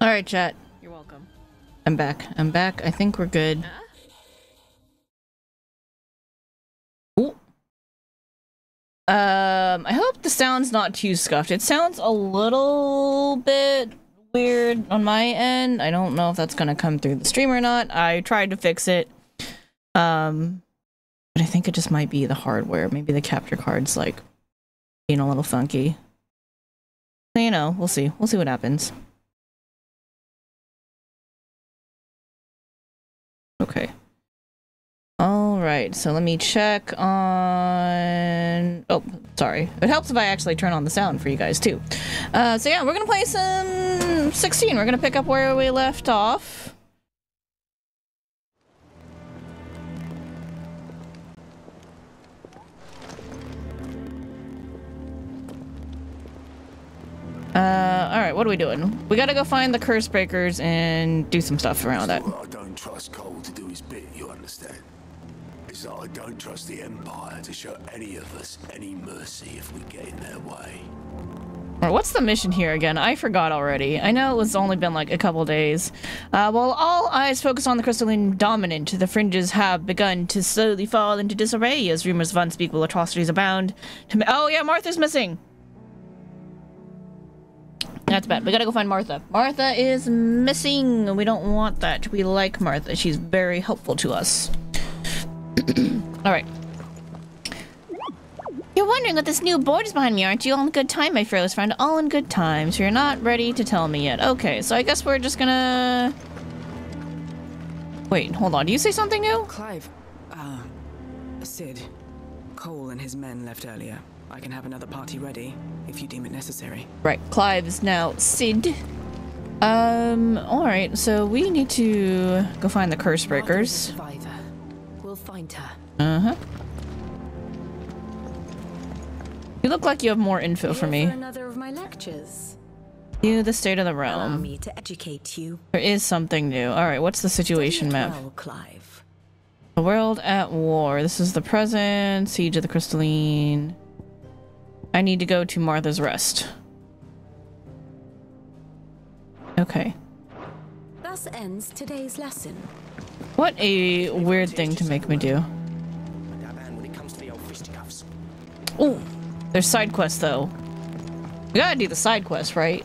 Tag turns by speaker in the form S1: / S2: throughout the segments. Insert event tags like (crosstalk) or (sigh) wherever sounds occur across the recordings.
S1: All right, chat.
S2: You're welcome.
S1: I'm back. I'm back. I think we're good. Ooh. Um, I hope the sound's not too scuffed. It sounds a little bit weird on my end. I don't know if that's gonna come through the stream or not. I tried to fix it. Um, but I think it just might be the hardware. Maybe the capture card's like being a little funky. So, you know, we'll see. We'll see what happens. All right, so let me check on. Oh, sorry. It helps if I actually turn on the sound for you guys too. Uh, so yeah, we're gonna play some 16. We're gonna pick up where we left off. Uh, all right, what are we doing? We gotta go find the curse breakers and do some stuff around that.
S3: I don't trust the Empire to show any of us any mercy if we get in their way.
S1: What's the mission here again? I forgot already. I know it was only been like a couple days. Uh, while all eyes focus on the crystalline dominant, the fringes have begun to slowly fall into disarray as rumors of unspeakable atrocities abound. Oh yeah, Martha's missing! That's bad. We gotta go find Martha. Martha is missing. We don't want that. We like Martha. She's very helpful to us. (clears throat) Alright. You're wondering what this new board is behind me, aren't you? All in good time, my fearless friend. All in good time. So you're not ready to tell me yet. Okay, so I guess we're just gonna... Wait, hold on. Do you say something new?
S4: Clive, uh, Cid, Cole and his men left earlier. I can have another party ready if you deem it necessary.
S1: Right, Clive's now Cid. Um, alright, so we need to go find the curse breakers.
S5: Find her.
S1: Uh-huh. You look like you have more info for me.
S5: another of my lectures.
S1: You, the state of the
S5: Allow
S1: realm.
S5: me to educate you.
S1: There is something new. Alright, what's the situation map?
S5: Well, Clive.
S1: The world at war. This is the present. Siege of the Crystalline. I need to go to Martha's Rest. Okay.
S5: Thus ends today's lesson.
S1: What a weird thing to make me do. Oh, there's side quests though. We gotta do the side quest, right?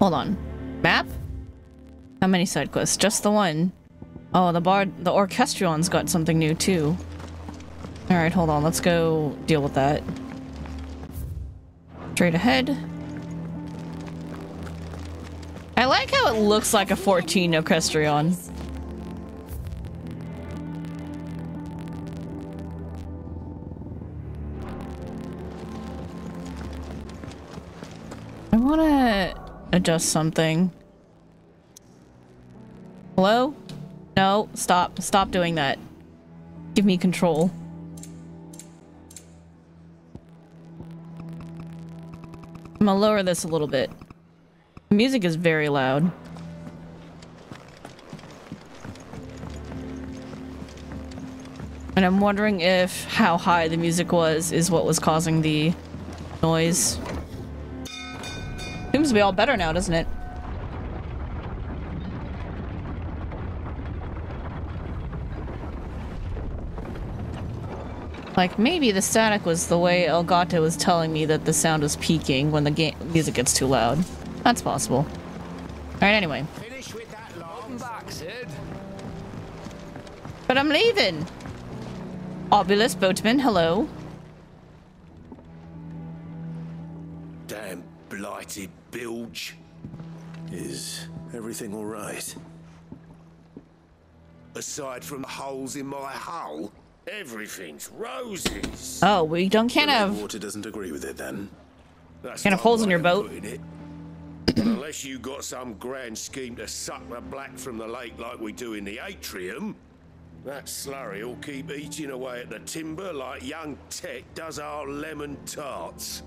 S1: Hold on. Map? How many side quests? Just the one. Oh, the bard, the orchestrion's got something new too. All right, hold on. Let's go deal with that. Straight ahead. I like how it looks like a 14 orchestrion. I want to adjust something. Hello? No, stop. Stop doing that. Give me control. I'm gonna lower this a little bit. The music is very loud. And I'm wondering if how high the music was is what was causing the noise. Seems to be all better now, doesn't it? Like, maybe the static was the way Elgato was telling me that the sound was peaking when the game music gets too loud. That's possible. Alright, anyway.
S3: Finish with that long back.
S1: But I'm leaving! Obolus Boatman, hello.
S3: Damn blighted bilge. Is everything all right? Aside from the holes in my hull, everything's roses.
S1: Oh, we don't can't have
S3: Water doesn't agree with it then. That's
S1: Can't have holes in your boat.
S3: Putting it. But Unless you got some grand scheme to suck the black from the lake like we do in the atrium, that slurry will keep eating away at the timber like young Tech does our lemon tarts.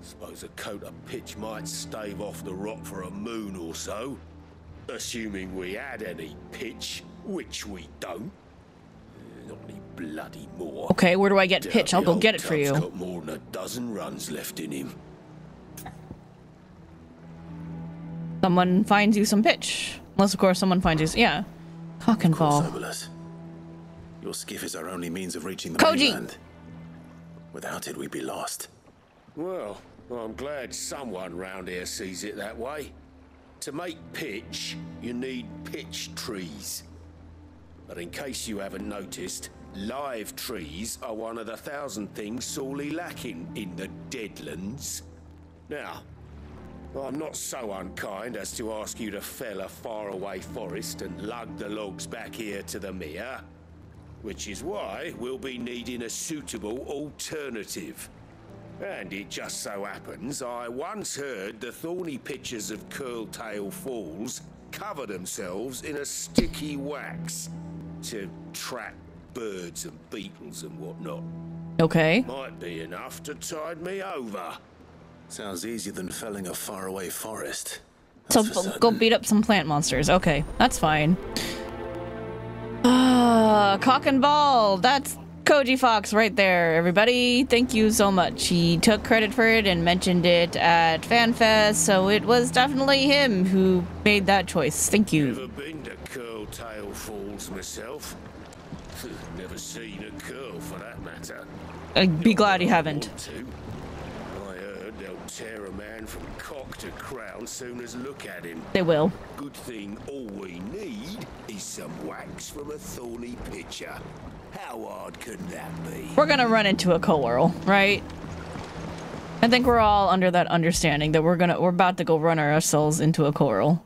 S3: Suppose a coat of pitch might stave off the rock for a moon or so. Assuming we had any pitch, which we don't. Not any bloody more.
S1: Okay, where do I get pitch? I'll go get it for you.
S3: got more than a dozen runs left in him.
S1: Someone finds you some pitch. Unless, of course, someone finds you. Yeah. Cock and ball.
S2: Soberless. Your skiff is our only means of reaching the
S1: Koji!
S2: mainland. Without it, we'd be lost.
S3: Well, I'm glad someone round here sees it that way. To make pitch, you need pitch trees. But in case you haven't noticed, live trees are one of the thousand things sorely lacking in the Deadlands. Now, I'm not so unkind as to ask you to fell a faraway forest and lug the logs back here to the mere, which is why we'll be needing a suitable alternative. And it just so happens I once heard the thorny pitchers of Curltail Falls cover themselves in a sticky wax to trap birds and beetles and whatnot.
S1: Okay.
S3: Might be enough to tide me over.
S2: Sounds easier than felling a faraway forest.
S1: So
S2: That's for
S1: b- go beat up some plant monsters. Okay, that's fine. Ah, cock and ball. That's Koji Fox right there, everybody. Thank you so much. He took credit for it and mentioned it at FanFest, so it was definitely him who made that choice. Thank you.
S3: Never been to Curl Tail Falls myself. (laughs) Never seen a coeurl for that matter.
S1: I'd be glad you haven't.
S3: Want to. I heard they'll tear a man from cock to crown soon as look at him.
S1: They will.
S3: Good thing all we need is some wax from a thorny pitcher. How hard can that be?
S1: We're gonna run into a coeurl, right? I think we're all under that understanding that we're gonna we're about to go run ourselves into a coral.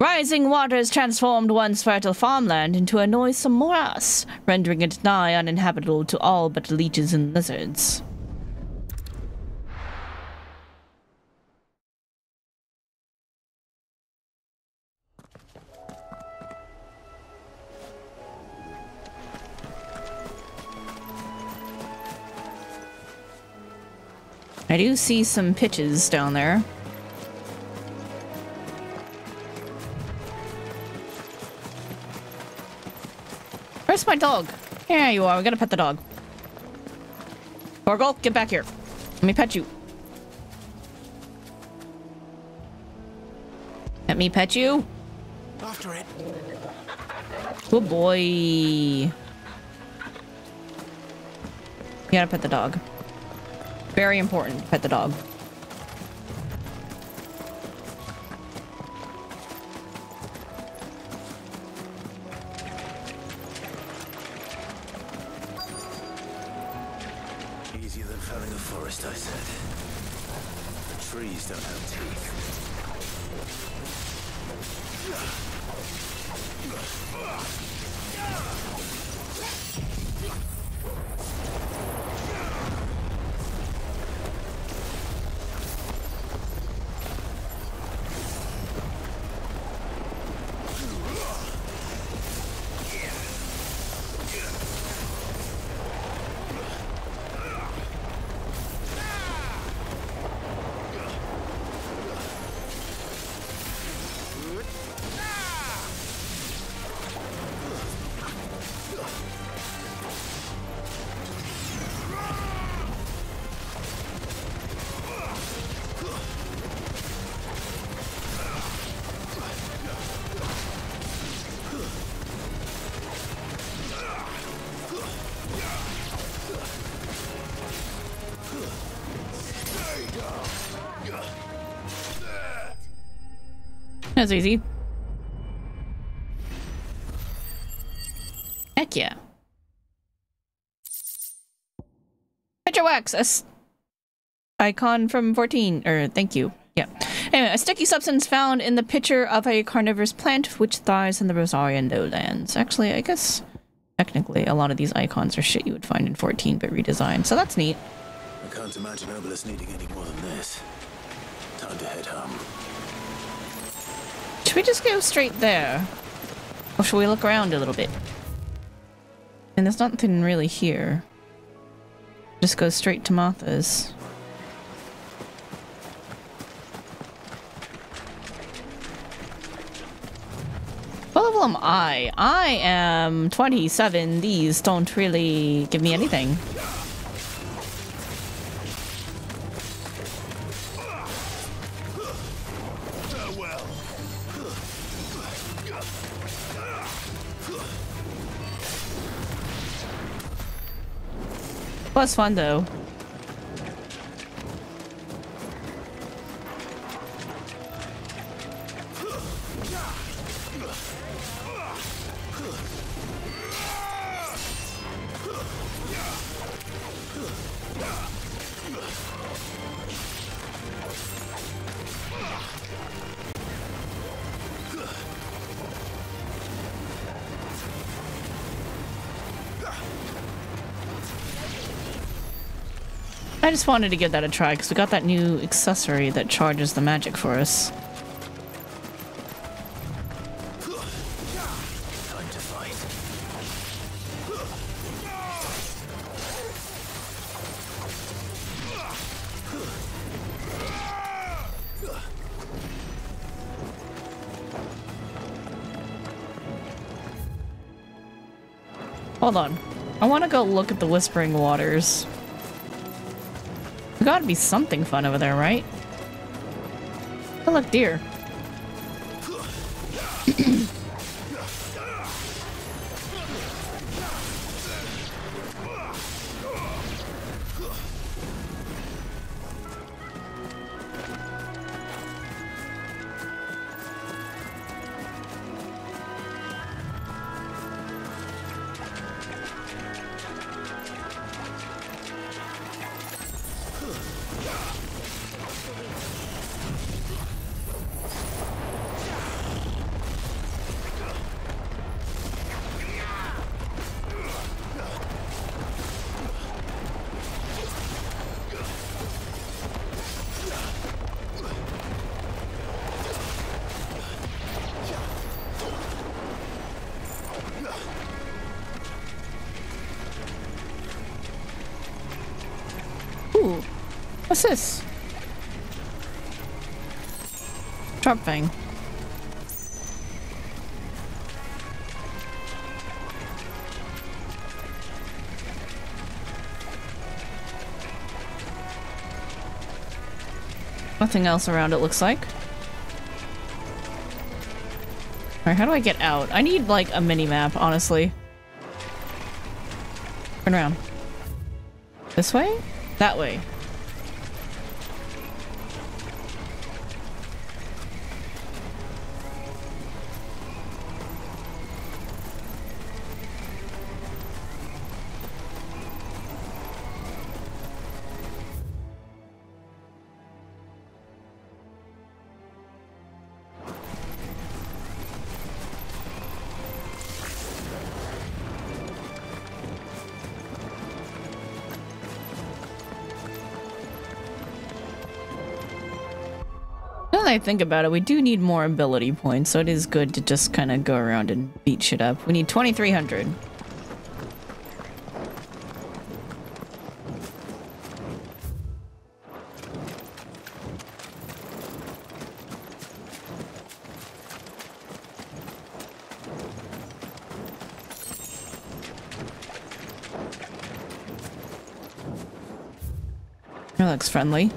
S1: Rising waters transformed once fertile farmland into a noisome morass, rendering it nigh uninhabitable to all but leeches and lizards. I do see some pitches down there. Where's my dog? Here you are. We gotta pet the dog. Torgal, get back here. Let me pet you. Let me pet you.
S2: After it.
S1: Good boy. You gotta pet the dog. Very important. Pet the dog.
S2: Easier than felling a forest, I said. The trees don't have teeth.
S1: That's easy. Heck yeah. Pitcher wax, a s- icon from 14, or thank you. Yeah. Anyway, a sticky substance found in the pitcher of a carnivorous plant which thrives in the Rosarian lowlands. Actually, I guess technically a lot of these icons are shit you would find in 14 but redesigned, so that's neat.
S2: I can't imagine Obolus needing any more than this. Time to head home.
S1: Should we just go straight there? Or should we look around a little bit? And there's nothing really here. Just go straight to Martha's. Am I? I am 27. These don't really give me anything. Was fun though. Just wanted to give that a try because we got that new accessory that charges the magic for us. Hold on. I want to go look at the Whispering Waters. There gotta be something fun over there, right? Oh, look, deer. Nothing else around it looks like. Alright, how do I get out? I need like a mini map, honestly. Turn around. This way? That way. That I think about it, we do need more ability points, so it is good to just kind of go around and beat shit up. We need 2,300. That looks friendly.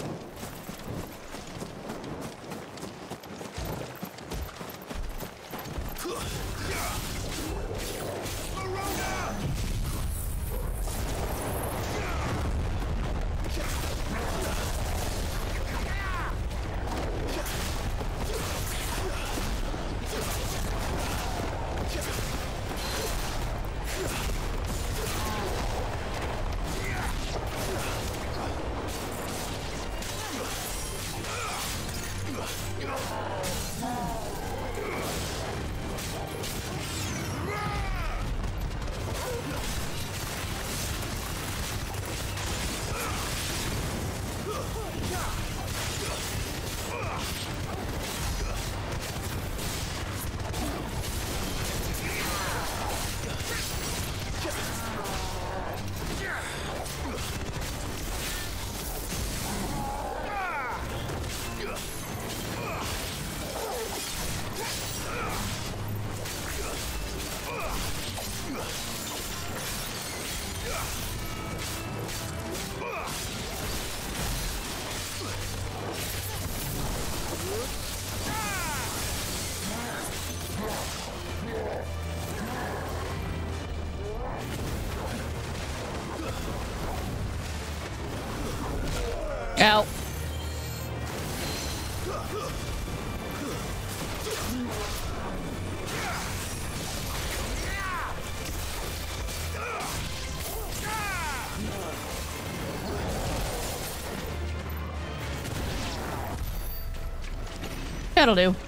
S1: That'll do.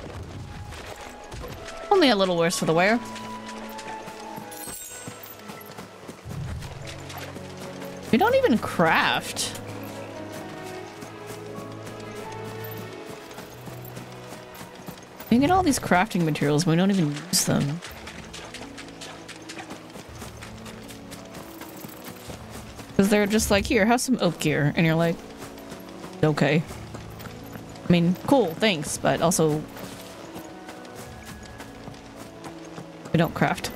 S1: Only a little worse for the wear. We don't even craft. We get all these crafting materials, but we don't even use them. Because they're just like, here, have some oak gear. And you're like, okay. I mean, cool, thanks, but also... We don't craft.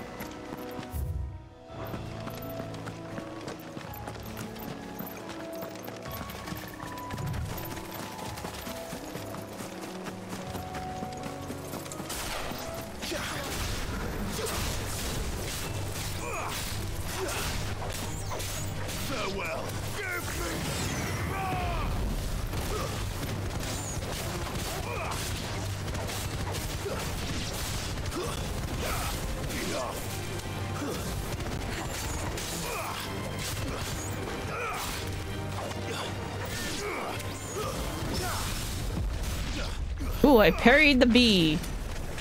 S1: I parried the bee.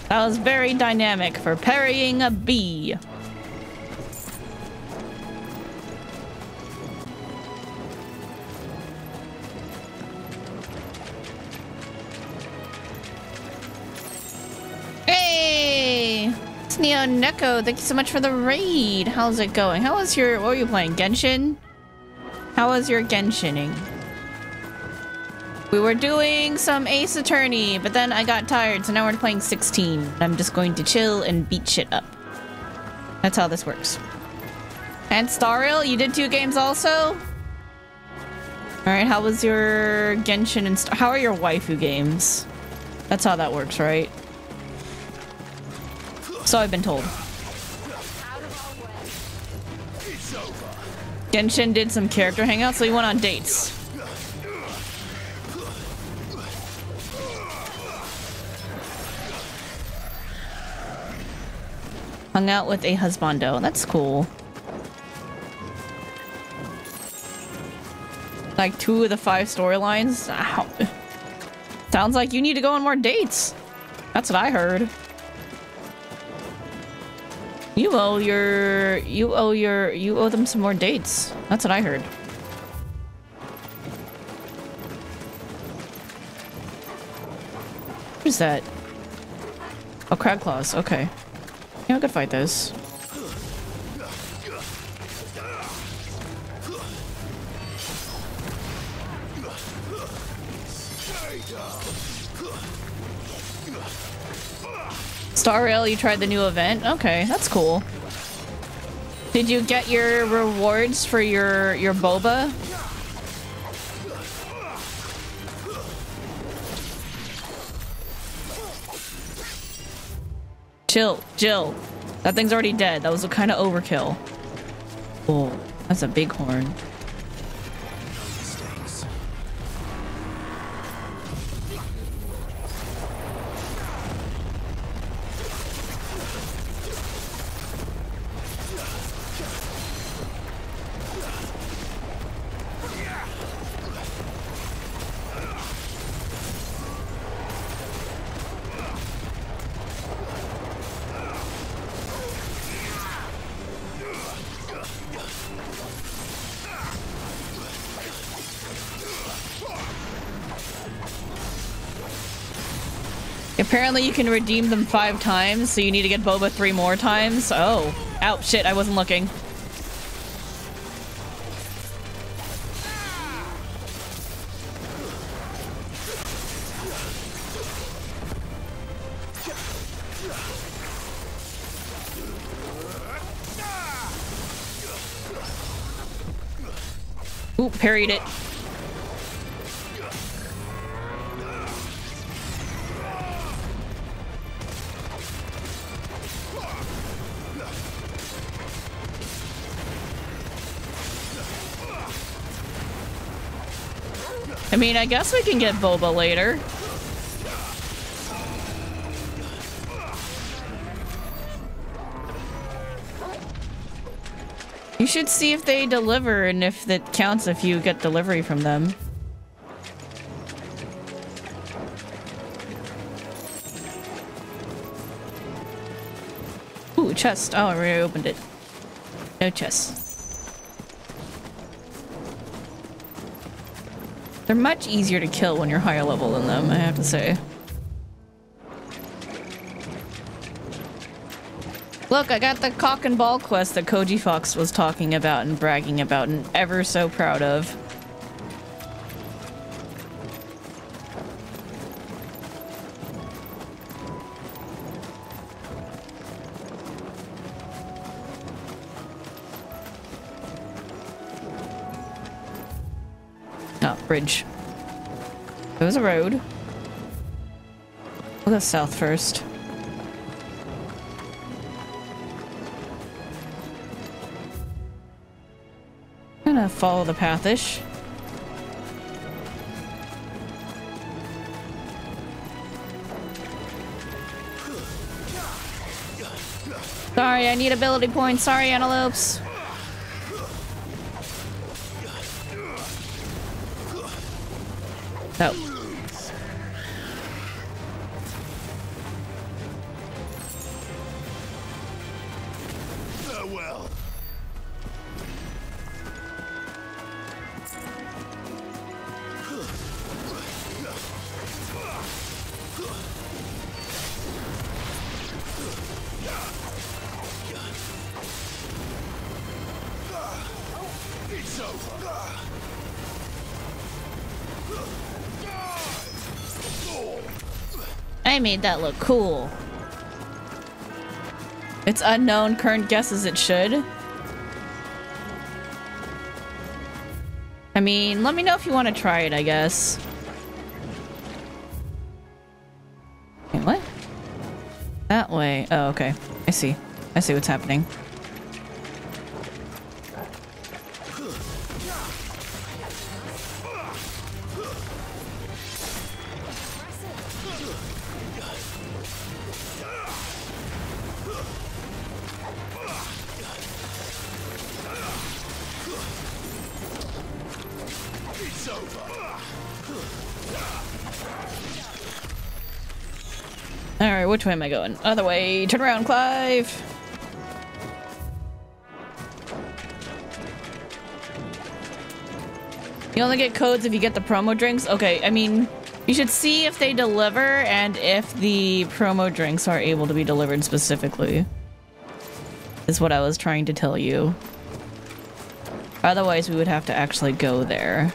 S1: That was very dynamic for parrying a bee. Hey! It's Neo Neko. Thank you so much for the raid. How's it going? How was your... What were you playing? Genshin? How was your Genshining? We were doing some Ace Attorney, but then I got tired, so now we're playing 16. I'm just going to chill and beat shit up. That's how this works. And Starrail, you did two games also? Alright, how was your Genshin and Star- How are your waifu games? That's how that works, right? So I've been told. Genshin did some character hangouts, so he went on dates. Hung out with a husbando. That's cool. Like two of the five storylines. Sounds like you need to go on more dates. That's what I heard. You owe your you owe your you owe them some more dates. That's what I heard. What is that? Oh, crab claws. Okay. Yeah, I could fight those. Star Rail, you tried the new event? Okay, that's cool. Did you get your rewards for your your boba? Chill, Jill. That thing's already dead. That was a kind of overkill. Oh, that's a big horn. Apparently you can redeem them five times, so you need to get Boba three more times. Oh. Ow, shit, I wasn't looking. Ooh, parried it. I mean, I guess we can get Boba later. You should see if they deliver and if that counts if you get delivery from them. Ooh, chest. Oh, I already opened it. No chest. They're much easier to kill when you're higher level than them, I have to say. Look, I got the cock and ball quest that Koji Fox was talking about and bragging about and ever so proud of. Bridge. There's a road. We'll go south first. gonna follow the pathish. Sorry, I need ability points. Sorry, antelopes. No. Made that look cool. It's unknown. Current guesses it should. I mean, let me know if you want to try it, I guess. Wait, what? That way. Oh, okay. I see. I see what's happening. Which way am I going? Other way. Turn around, Clive. You only get codes if you get the promo drinks? Okay, I mean, you should see if they deliver and if the promo drinks are able to be delivered specifically. Is what I was trying to tell you. Otherwise, we would have to actually go there.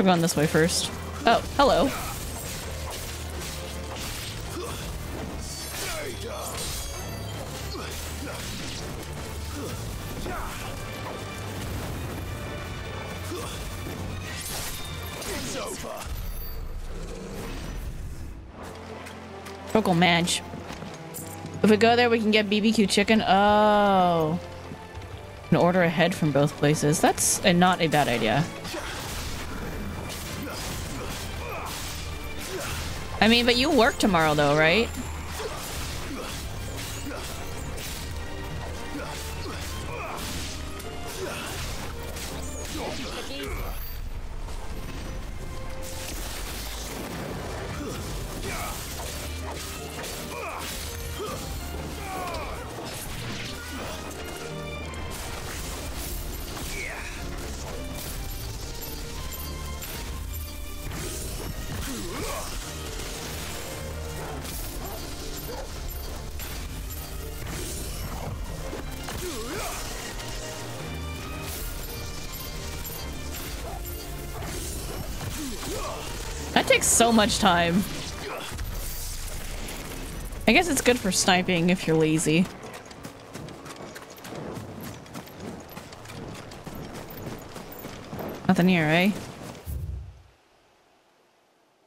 S1: Guess we're going this way first. Oh, hello. Local match. If we go there, we can get BBQ chicken. Oh. Can order ahead from both places. That's a, not a bad idea. I mean, but you work tomorrow though, right? So much time. I guess it's good for sniping if you're lazy. Nothing here, eh?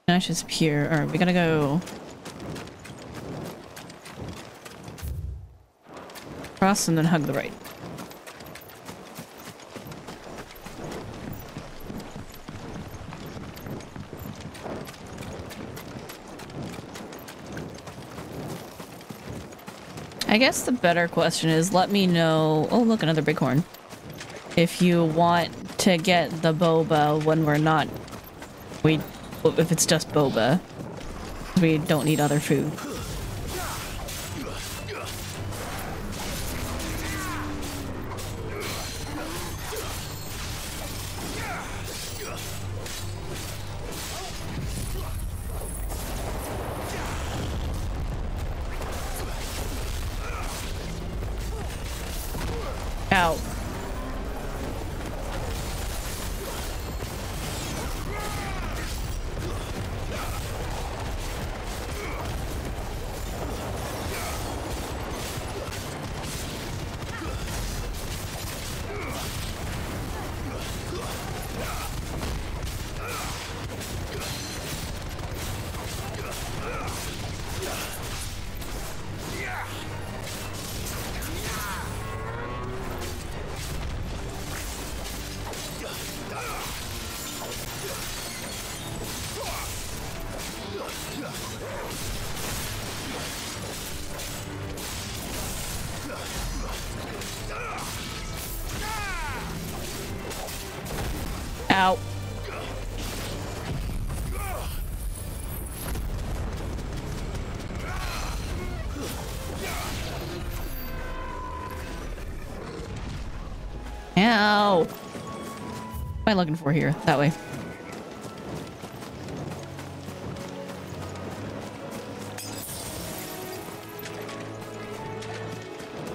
S1: Nash is pure. Alright, we gotta go. Cross and then hug the right. I guess the better question is let me know. Oh, look, another bighorn. If you want to get the boba when we're not. We. If it's just boba. We don't need other food. Out. Looking for here? That way.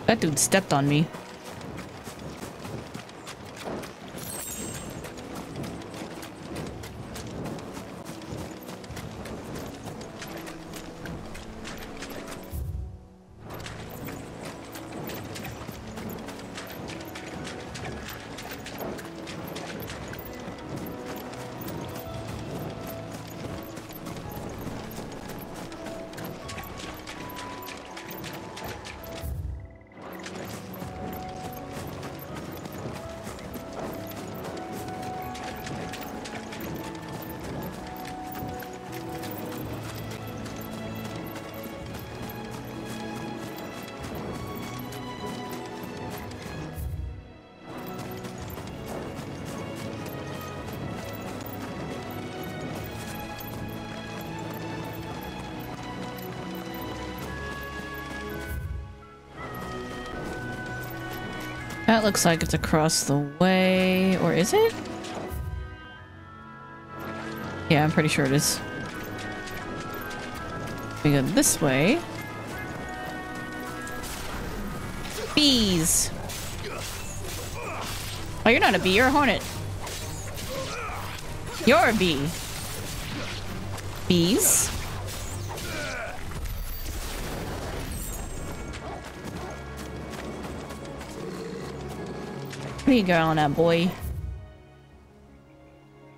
S1: That dude stepped on me. That looks like it's across the way, or is it? Yeah, I'm pretty sure it is. We go this way. Bees! Oh, you're not a bee, you're a hornet. You're a bee. Bees? Where you going at, boy?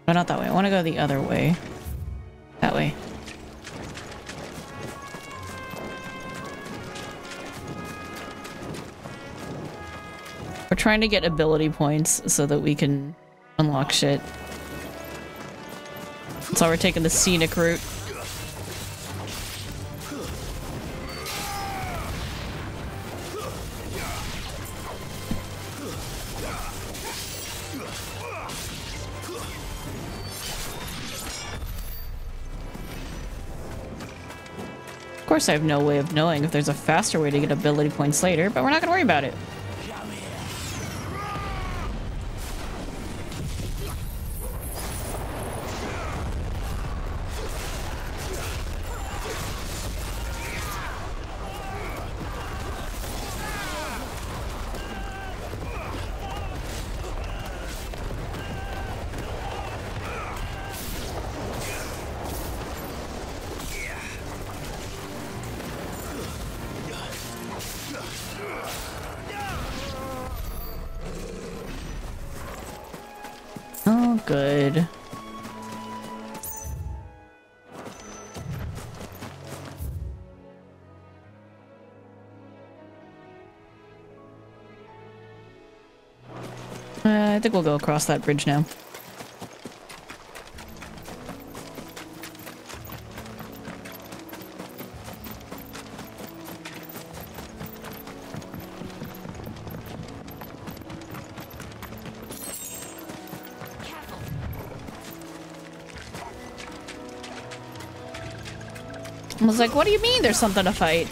S1: Oh, not that way. I want to go the other way. That way. We're trying to get ability points so that we can unlock shit. So we're taking the scenic route. Course, I have no way of knowing if there's a faster way to get ability points later, but we're not gonna worry about it. All good. Uh, I think we'll go across that bridge now. Like, what do you mean there's something to fight?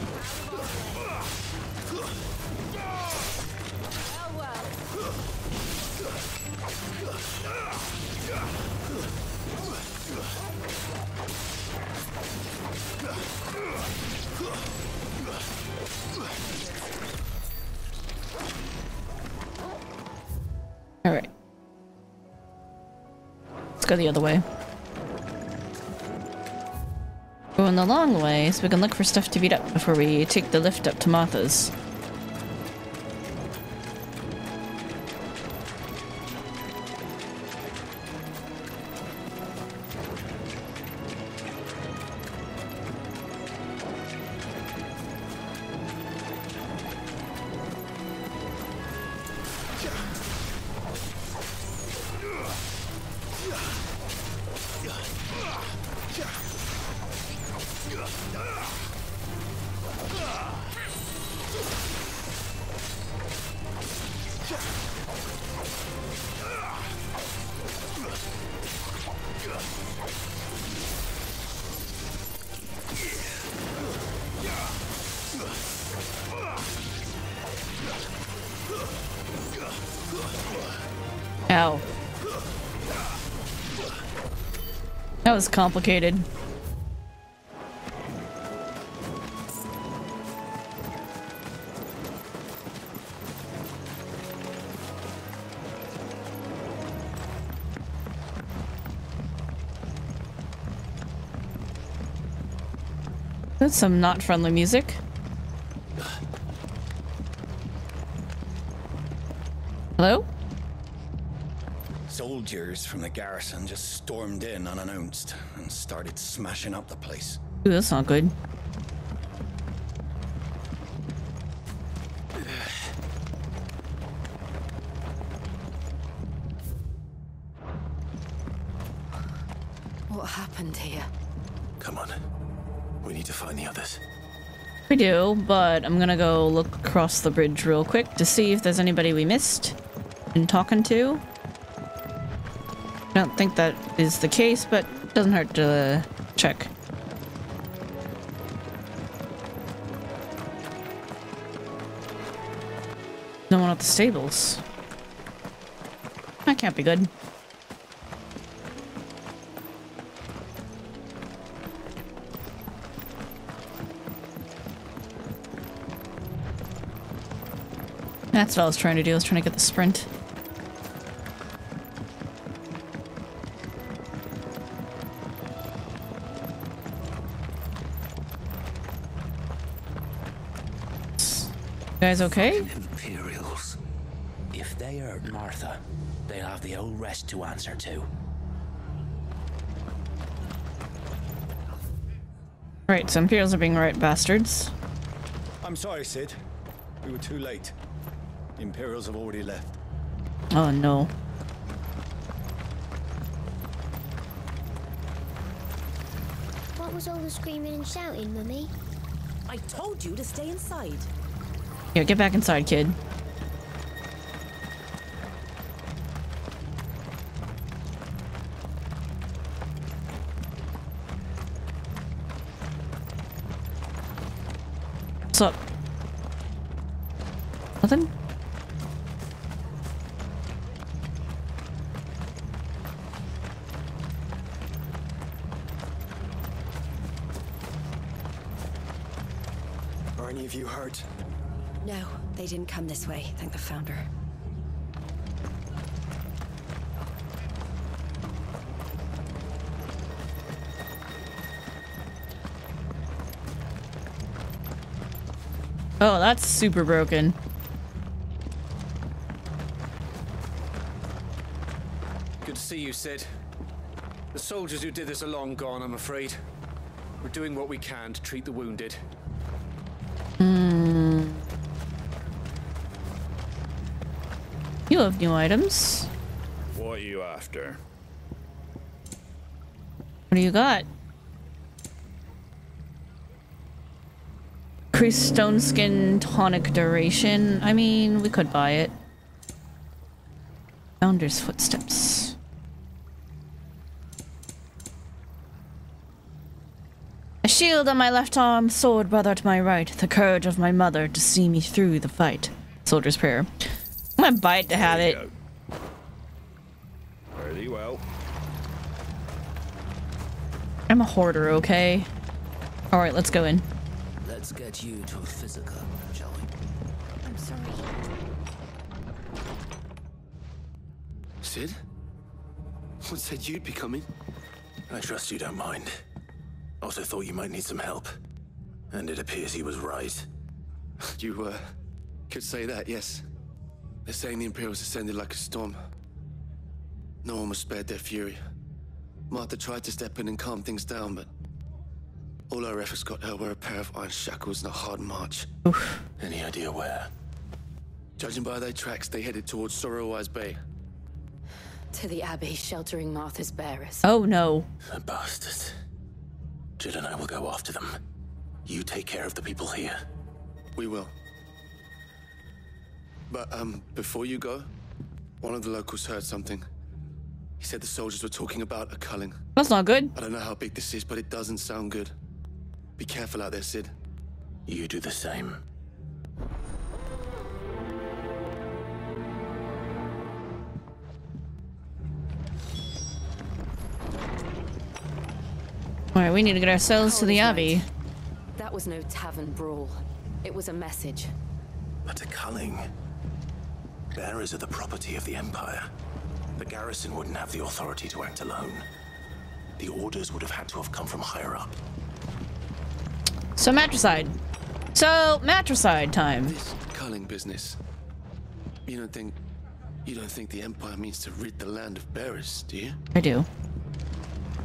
S1: Alright. Let's go the other way. The long way so we can look for stuff to beat up before we take the lift up to Martha's. Was complicated. That's some not friendly music.
S6: Soldiers from the garrison just stormed in unannounced and started smashing up the place.
S1: Ooh, that's not good.
S5: What happened here?
S2: Come on. We need to find the others.
S1: We do, but I'm gonna go look across the bridge real quick to see if there's anybody we missed in talking to. I don't think that is the case, but it doesn't hurt to uh, check. No one at the stables. That can't be good. That's what I was trying to do. I was trying to get the sprint. Guys okay?
S7: Imperials. If they hurt Martha, they'll have the whole rest to answer to.
S1: Right, so Imperials are being right bastards.
S6: I'm sorry, Cid. We were too late. The Imperials have already left.
S1: Oh no.
S8: What was all the screaming and shouting, Mummy?
S5: I told you to stay inside.
S1: Get back inside, kid. What's up? Nothing?
S6: Are any of you hurt?
S5: No, they didn't come this way. Thank the Founder.
S1: Oh, that's super broken.
S6: Good to
S9: see you, Cid. The soldiers who did this are long gone, I'm afraid. We're doing what we can to treat the wounded.
S1: You have new items.
S10: What are you after?
S1: What do you got? Increased stone skin tonic duration. I mean, we could buy it. Founder's footsteps. A shield on my left arm, sword brother to my right, the courage of my mother to see me through the fight. Soldier's prayer. I'm gonna buy it to have it.
S10: Very well.
S1: I'm a hoarder, okay? Alright, let's go in.
S7: Let's get you to a physical, shall we?
S11: I'm sorry.
S5: Cid? What said you'd be coming? I trust you don't mind. Also thought you might need some help. And it appears he was right. You, uh, could say that, yes. They're saying the Imperials ascended like a storm. No one was spared their fury. Martha tried to step in and calm things down, but all our efforts got her were a pair of iron shackles and a hard march. Any idea where? Judging by their tracks, they headed towards Sorrowwise Bay.
S11: To the Abbey, sheltering Martha's bearers.
S1: Oh no.
S5: The bastards. Jill and I will go after them. You take care of the people here. We will. But, um, before you go, one of the locals heard something. He said the soldiers were talking about a culling.
S1: That's not good.
S5: I don't know how big this is, but it doesn't sound good. Be careful out there, Cid. You do the same.
S1: Alright, we need to get ourselves to the Abbey.
S11: That was no tavern brawl. It was a message.
S5: But a culling. Bearers are the property of the Empire. The garrison wouldn't have the authority to act alone. The orders would have had to have come from higher up.
S1: So matricide. So matricide time.
S5: This culling business. You don't think you don't think the Empire means to rid the land of bearers, do you?
S1: I do.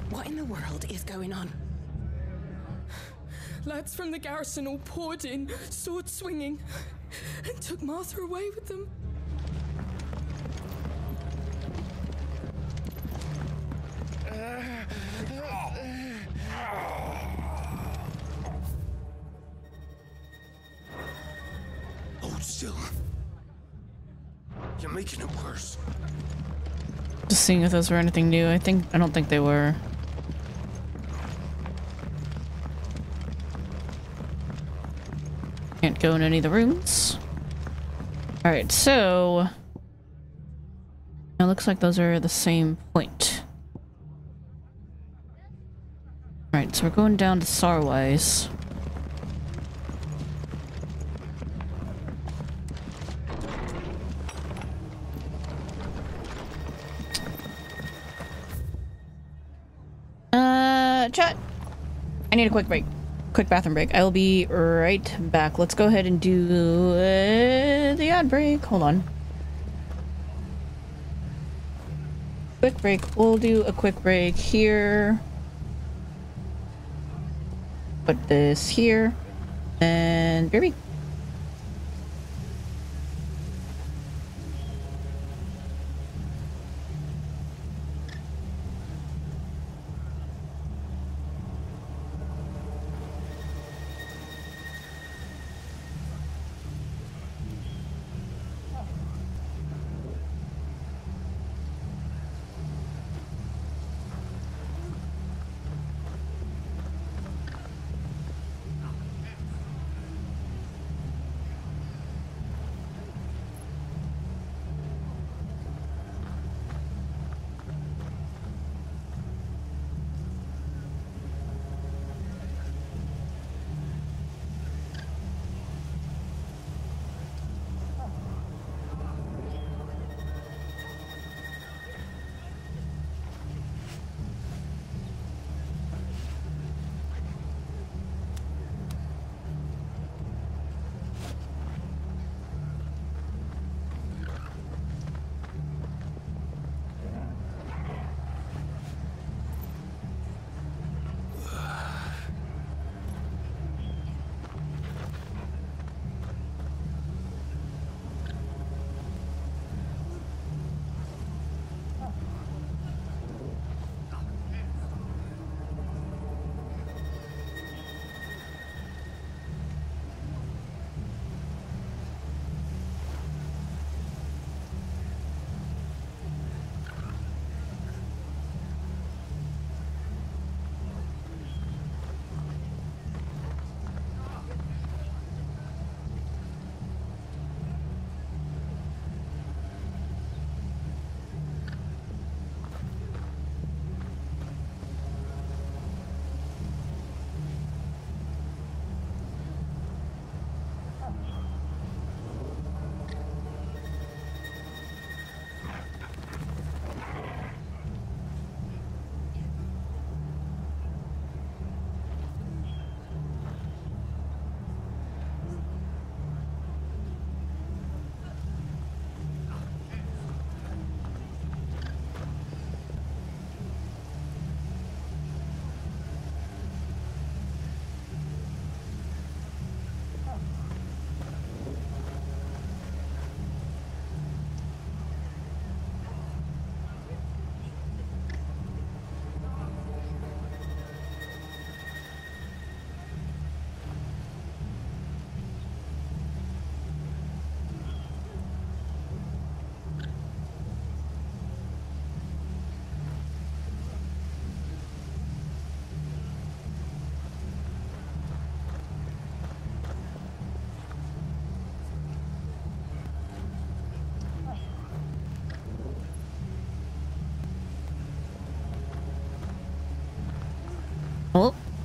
S4: What in the world is going on? Lads from the garrison all poured in, sword swinging, and took Martha away with them.
S5: Hold still. You're making it worse.
S1: Just seeing if those were anything new. I think I don't think they were. Can't go in any of the rooms. Alright, so it looks like those are the same point. Alright, so we're going down to Sarwise. Uh, chat. I need a quick break. Quick bathroom break. I will be right back. Let's go ahead and do uh, the ad break. Hold on. Quick break. We'll do a quick break here. Put this here. And baby.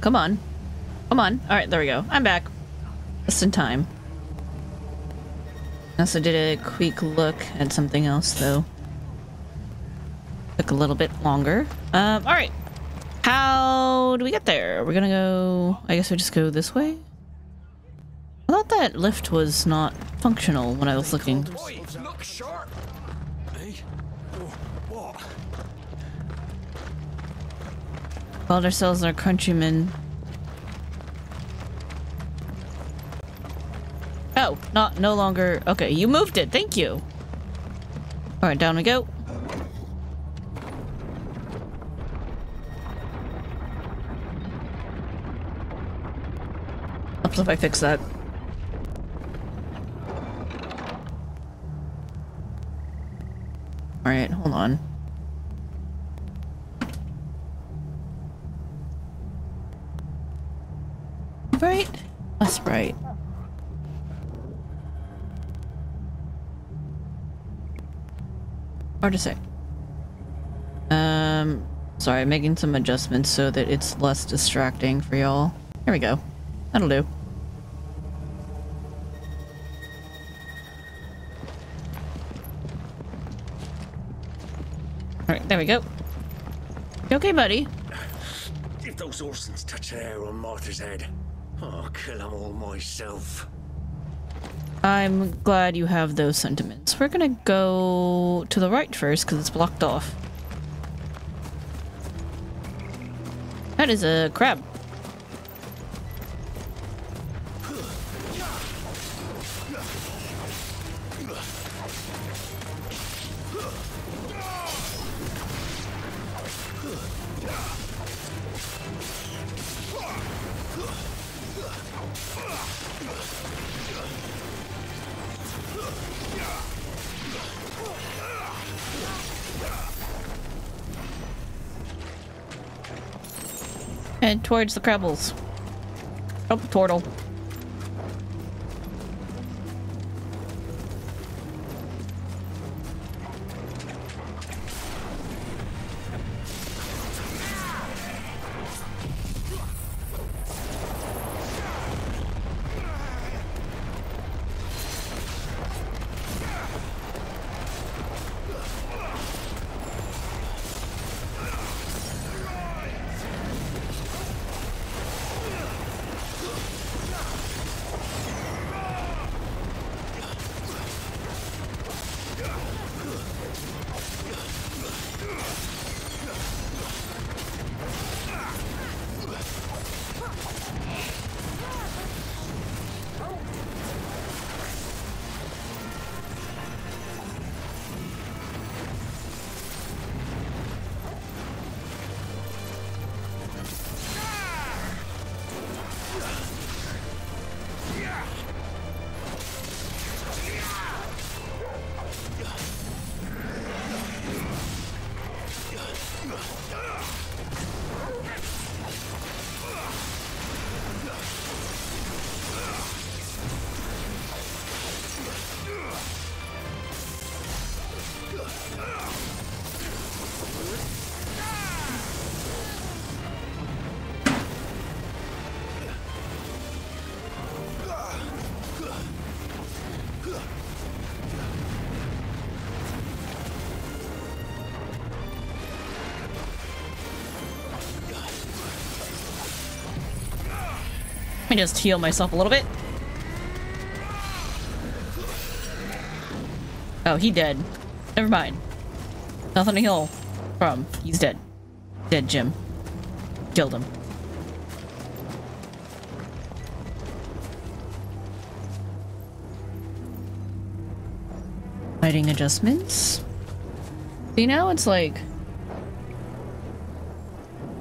S1: Come on. Come on. Alright, there we go. I'm back. Just in time. Also did a quick look at something else, though. Took a little bit longer. Um, alright. How do we get there? We're gonna go... I guess we just go this way? I thought that lift was not functional when I was looking. Called ourselves our countrymen. Oh, not no longer. Okay, you moved it. Thank you. All right, down we go. Helps if I fix that. All right, hold on. Right? Less bright. Hard to say. Um, sorry, I'm making some adjustments so that it's less distracting for y'all. Here we go. That'll do. Alright, there we go. You okay, buddy?
S3: If those Orsons touch hair on Martha's head, I'll kill them all myself.
S1: I'm glad you have those sentiments. We're gonna go to the right first because it's blocked off. That is a crab. Head towards the crabbles. Oh, turtle. Just heal myself a little bit. Oh, he dead. Never mind. Nothing to heal from. He's dead. Dead, Jim. Killed him. Lighting adjustments. See now it's like...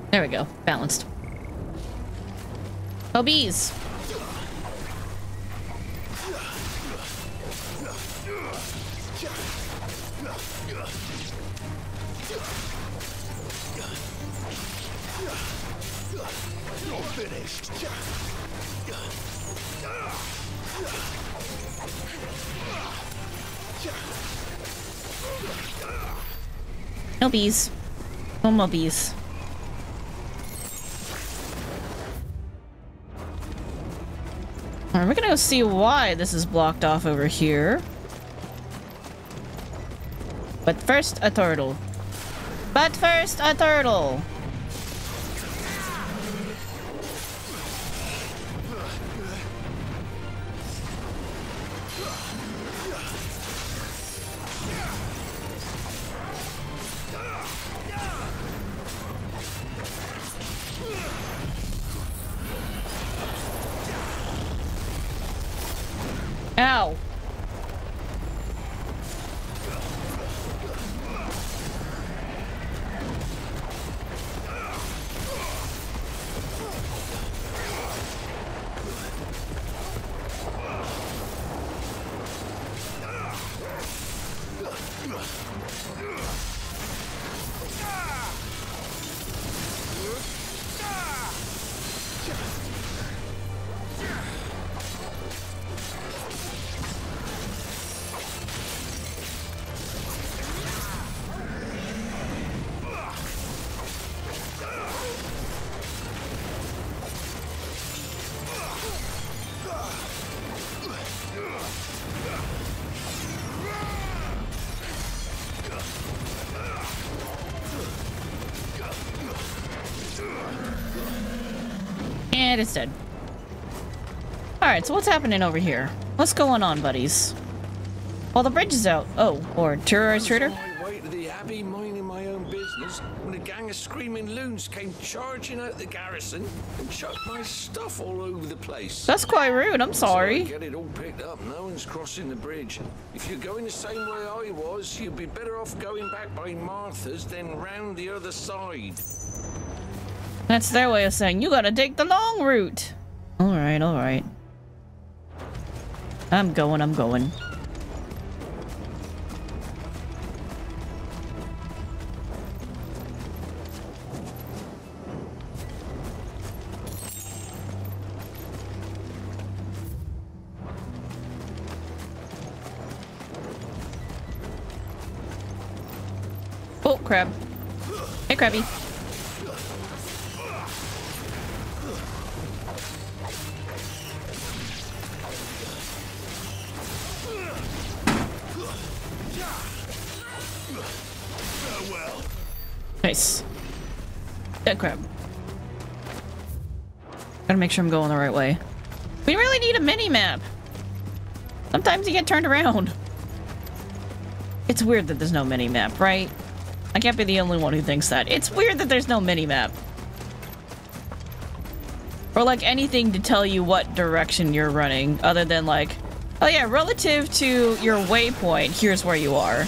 S1: There we go. Balanced. Oh, bees! No bees. No more bees. See why this is blocked off over here. But first, a turtle. But first, a turtle. Ow. It's dead. Alright, so what's happening over here? What's going on, buddies? Well, the bridge is out. Oh, or terrorist trader?
S3: way to the Abbey, minding my own business, when a gang of screaming loons came charging out the garrison and chucked my stuff all over the place.
S1: That's quite rude. I'm
S3: So
S1: sorry.
S3: get it all picked up. No one's crossing the bridge. If you're going the same way I was, you'd be better off going back by Martha's than round the other side.
S1: That's their way of saying you gotta take the long route. Alright, alright. I'm going, I'm going. Oh, crab. Hey, crabby. Sure I'm going the right way. We really need a mini map. Sometimes you get turned around. It's weird that there's no mini map, right? I can't be the only one who thinks that. It's weird that there's no mini map. Or like anything to tell you what direction you're running, other than like, oh yeah, relative to your waypoint, here's where you are.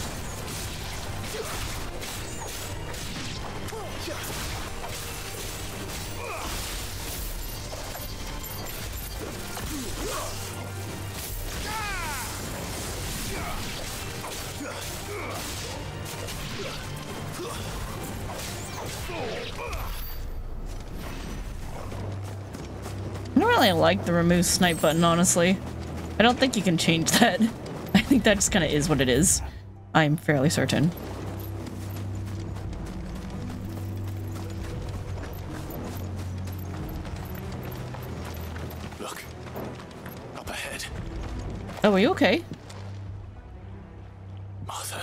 S1: Like the remove snipe button, honestly. I don't think you can change that. (laughs) I think that just kind of is what it is. I'm fairly certain.
S2: Look. Up ahead.
S1: Oh, are you okay?
S2: Martha.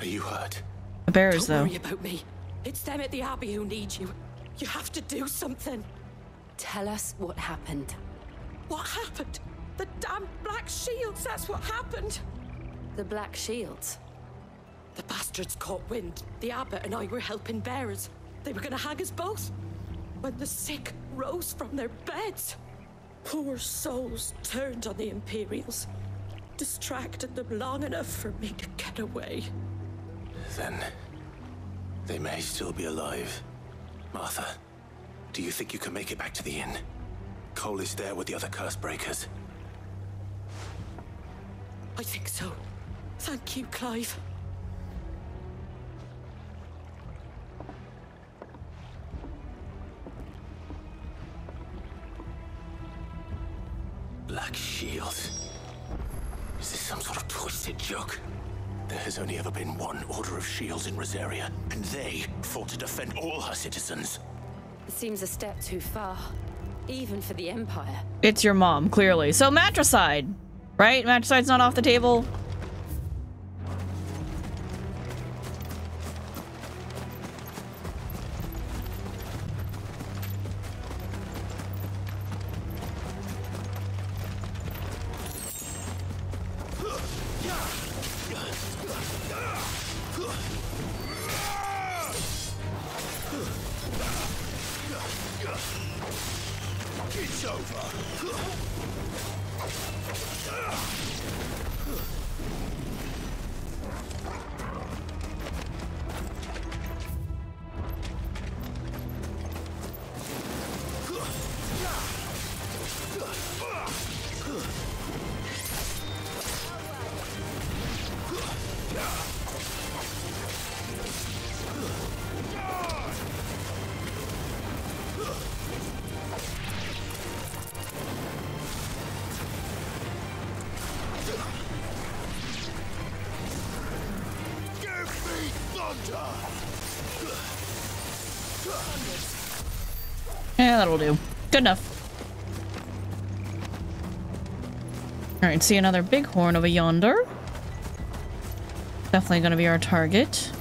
S2: Are you hurt?
S1: The bears,
S11: Don't
S1: though.
S11: worry about me. It's them at the Abbey who need you. You have to do something.
S5: Tell us what happened.
S11: What happened? The damn Black Shields, that's what happened.
S5: The Black Shields?
S11: The bastards caught wind. The abbot and I were helping bearers. They were gonna hang us both. When the sick rose from their beds, poor souls turned on the Imperials. Distracted them long enough for me to get away.
S2: Then. They may still be alive. Martha, do you think you can make it back to the inn? Cole is there with the other curse breakers.
S11: I think so. Thank you, Clive.
S2: Black Shield. Is this some sort of twisted joke? There has only ever been one Order of Shields in Rosaria, and they fought to defend all her citizens.
S5: Seems a step too far. Even for the Empire.
S1: It's your mom, clearly. So matricide, right? Matricide's not off the table. Alright, see another bighorn over yonder. Definitely gonna be our target.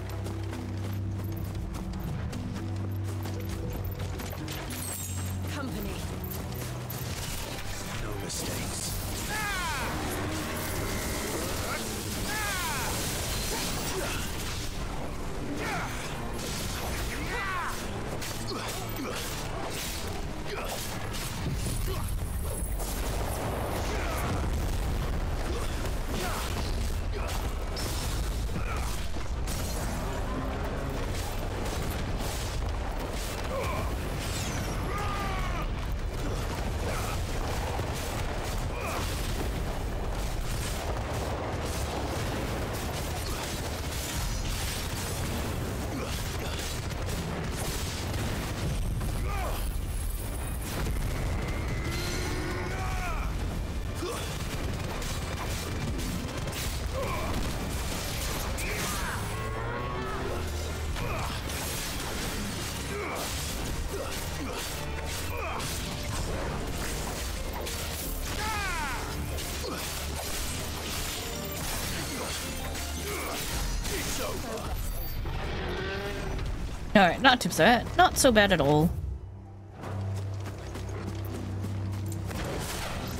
S1: Not too bad. Not so bad at all.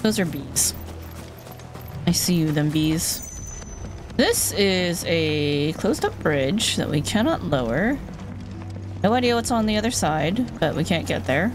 S1: Those are bees. I see you, them bees. This is a closed up bridge that we cannot lower. No idea what's on the other side, but we can't get there.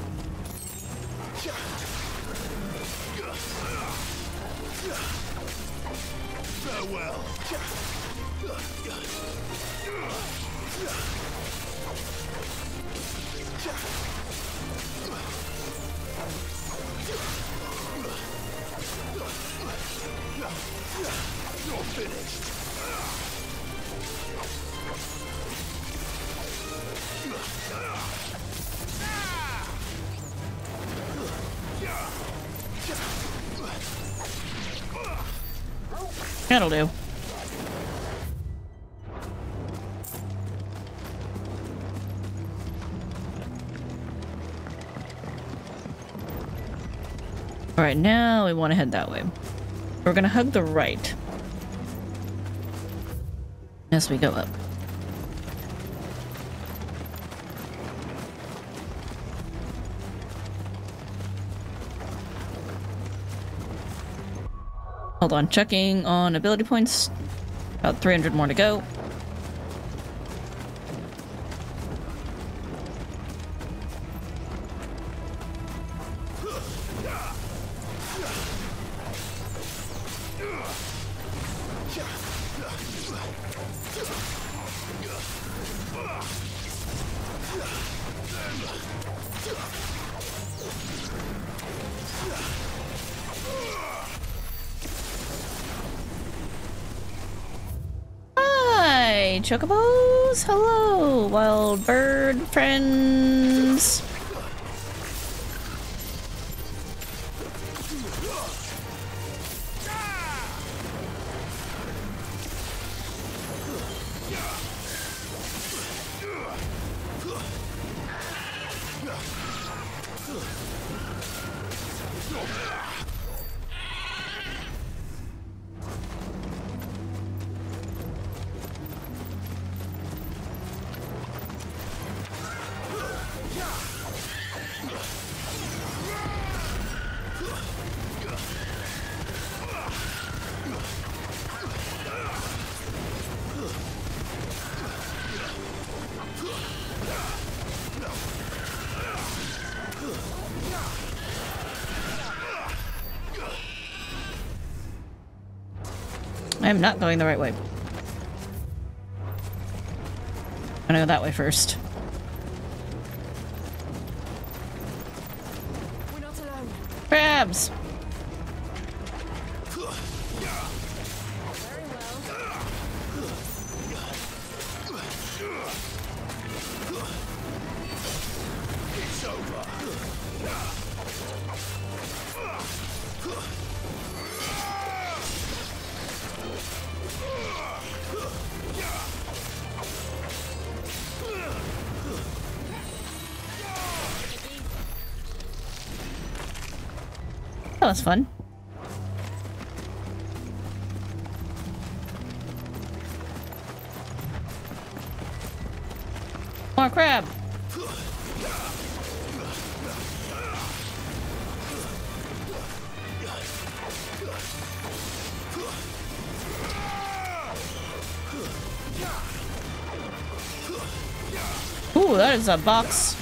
S1: Alright, now we want to head that way. We're gonna hug the right. As we go up. Hold on, checking on ability points. About 300 more to go. Chocobos! Hello, wild bird friends! I am not going the right way. I'm gonna go that way first. Crabs! That was fun. More crab. Ooh, that is a box.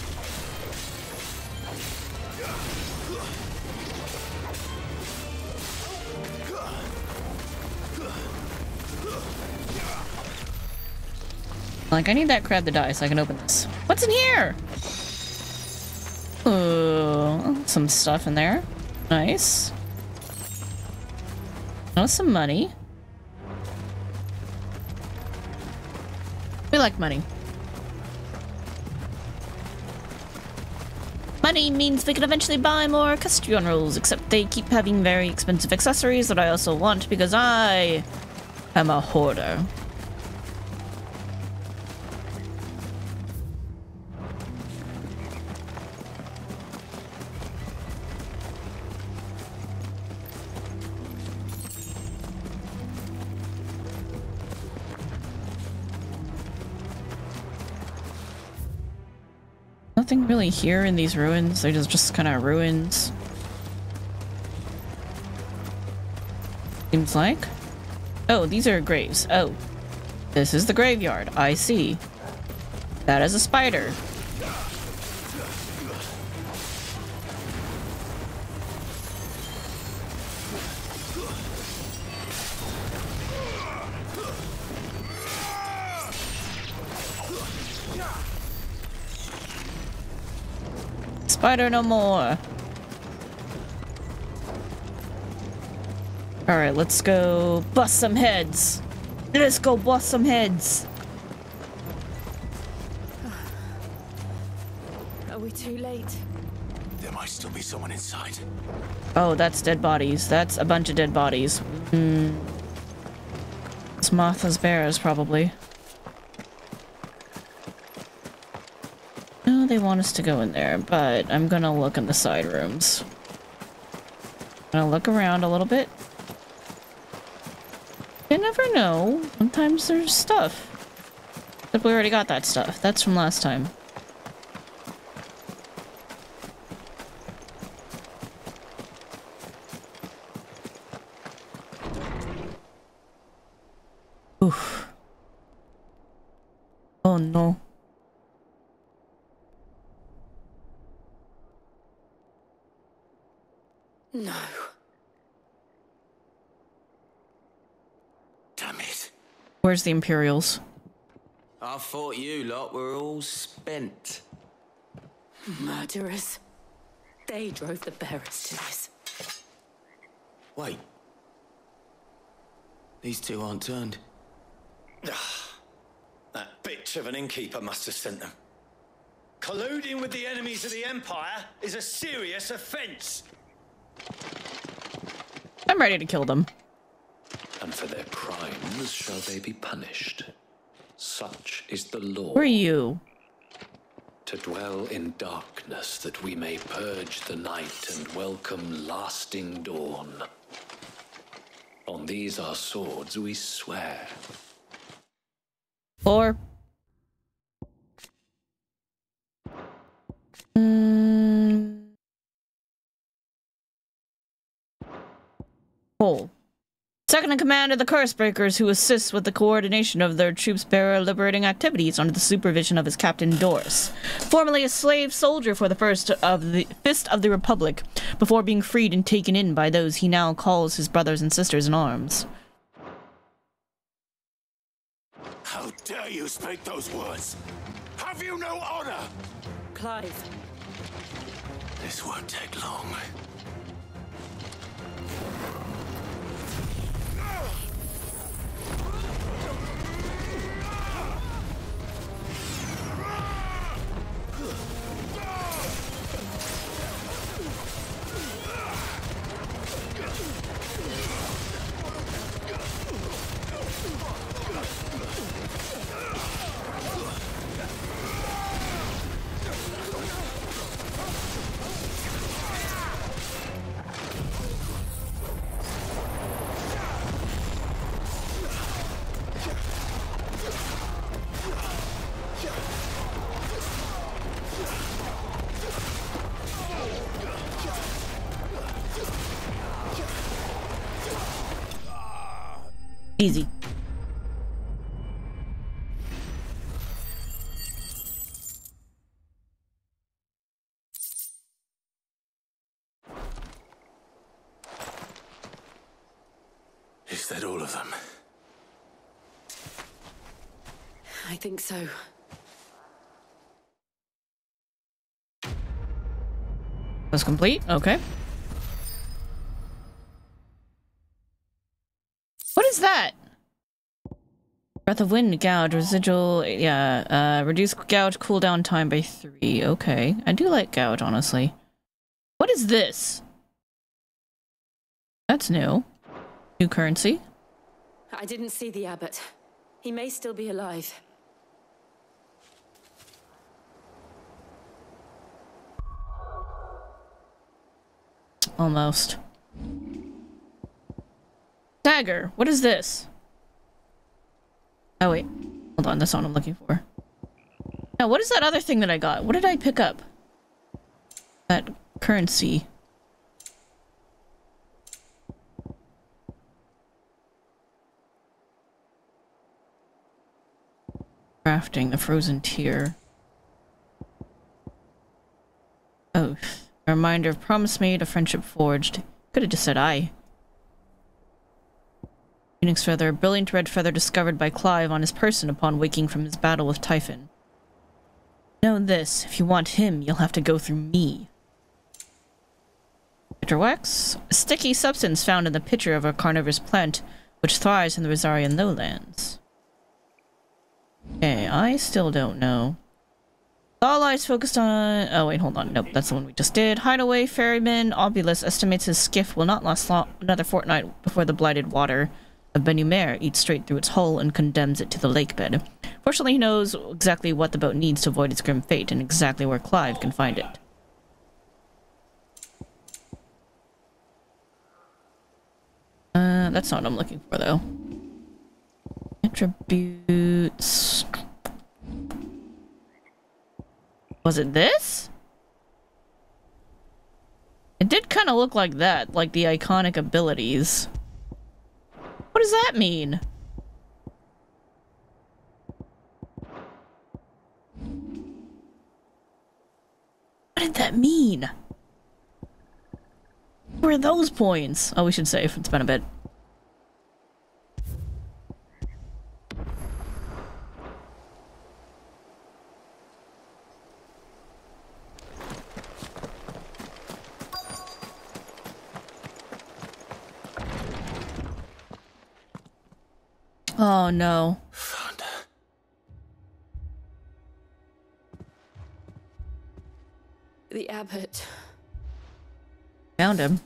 S1: Like, I need that crab to die so I can open this. What's in here? Ooh, some stuff in there. Nice. Oh, some money. We like money. Money means we can eventually buy more Custrion rolls, except they keep having very expensive accessories that I also want because I am a hoarder. Really here in these ruins. They're just, just kind of ruins. Seems like. Oh, these are graves. Oh. This is the graveyard. I see. That is a spider. Spider no more. Alright, let's go bust some heads. Let's go bust some heads.
S11: Are we too late?
S2: There might still be someone inside.
S1: Oh, that's dead bodies. That's a bunch of dead bodies. Hmm. It's Martha's bears, probably. They want us to go in there, but I'm gonna look in the side rooms. I'm gonna look around a little bit. You never know. Sometimes there's stuff. But we already got that stuff. That's from last time. Oof. Oh no.
S11: No.
S2: Damn it.
S1: Where's the Imperials?
S7: I thought you lot were all spent.
S11: Murderers. They drove the bearers to this.
S7: Wait. These two aren't turned. (sighs)
S6: That bitch of an innkeeper must have sent them. Colluding with the enemies of the Empire is a serious offense.
S1: I'm ready to kill them.
S12: And for their crimes shall they be punished. Such is the law.
S1: Who are you?
S12: To dwell in darkness that we may purge the night and welcome lasting dawn. On these our swords we swear.
S1: Four. Mm. Second in command of the Cursebreakers, who assists with the coordination of their troops' bearer liberating activities under the supervision of his captain Doris. Formerly a slave soldier for the first of the Fist of the Republic, before being freed and taken in by those he now calls his brothers and sisters in arms.
S3: How dare you speak those words? Have you no honor?
S11: Clive.
S2: This won't take long.
S1: Easy.
S2: Is that all of them?
S11: I think so.
S1: That's complete? Okay. Breath of Wind, gouge, residual, yeah, uh, reduce gouge cooldown time by three. Okay. I do like gouge, honestly. What is this? That's new. New currency.
S11: I didn't see the abbot. He may still be alive.
S1: Almost. Dagger, what is this? Oh wait, hold on, that's not what I'm looking for. Now, what is that other thing that I got? What did I pick up? That currency. Crafting the frozen tear. Oath. A reminder of promise made, a friendship forged. Could have just said I. Phoenix feather, a brilliant red feather discovered by Clive on his person upon waking from his battle with Typhon. Know this, if you want him, you'll have to go through me. Wax, a sticky substance found in the pitcher of a carnivorous plant which thrives in the Rosarian lowlands. Okay, I still don't know. All eyes focused on... Oh, wait, hold on. Nope, that's the one we just did. Hideaway, ferryman, Obolus estimates his skiff will not last long, another fortnight before the blighted water of Benumere eats straight through its hull and condemns it to the lake bed. Fortunately, he knows exactly what the boat needs to avoid its grim fate and exactly where Clive can find it. Uh, that's not what I'm looking for, though. Attributes... Was it this? It did kind of look like that, like the iconic abilities. What does that mean? What did that mean? Where are those points? Oh, we should save. It's been a bit. Oh no.
S11: The abbot.
S1: Found him.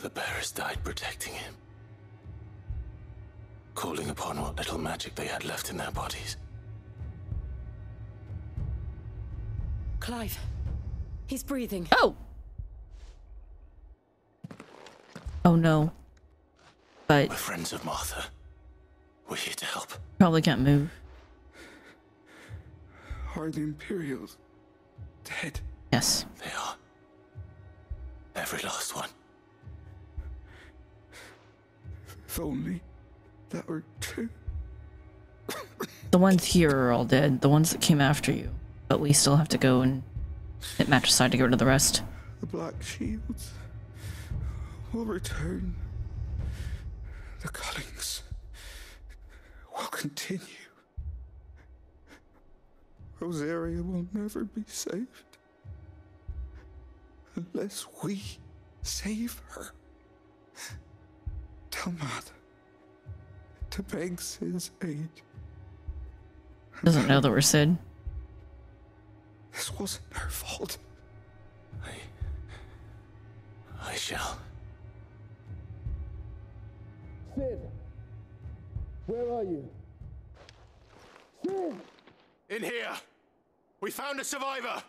S2: The bearers died protecting him. Calling upon what little magic they had left in their bodies.
S11: Clive. He's breathing.
S1: Oh! Oh no. But
S2: We're friends of Martha. We're here to help.
S1: probably can't move.
S13: Are the Imperials dead?
S1: Yes.
S2: They are. Every last one.
S13: If only that were true.
S1: The ones here are all dead. The ones that came after you. But we still have to go and Hit matricide to get rid of the rest.
S13: The Black Shields will return. The cuttings will continue. Rosaria will never be saved unless we save her. Tell Matt to beg Cid's aid.
S1: Doesn't know that we're Cid.
S13: This wasn't her fault.
S5: I I shall.
S14: Cid! Where are you? Cid!
S5: In here! We found a survivor!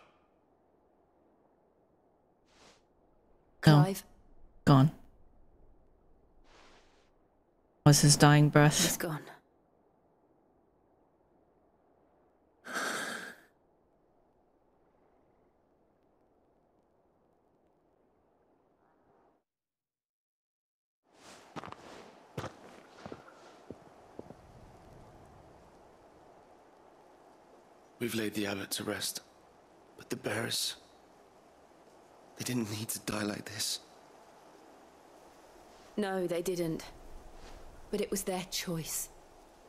S11: Clive,
S1: Gone. Was his dying breath?
S11: he's gone.
S5: We've laid the abbot to rest. But the bearers. They didn't need to die like this.
S11: No, they didn't. But it was their choice.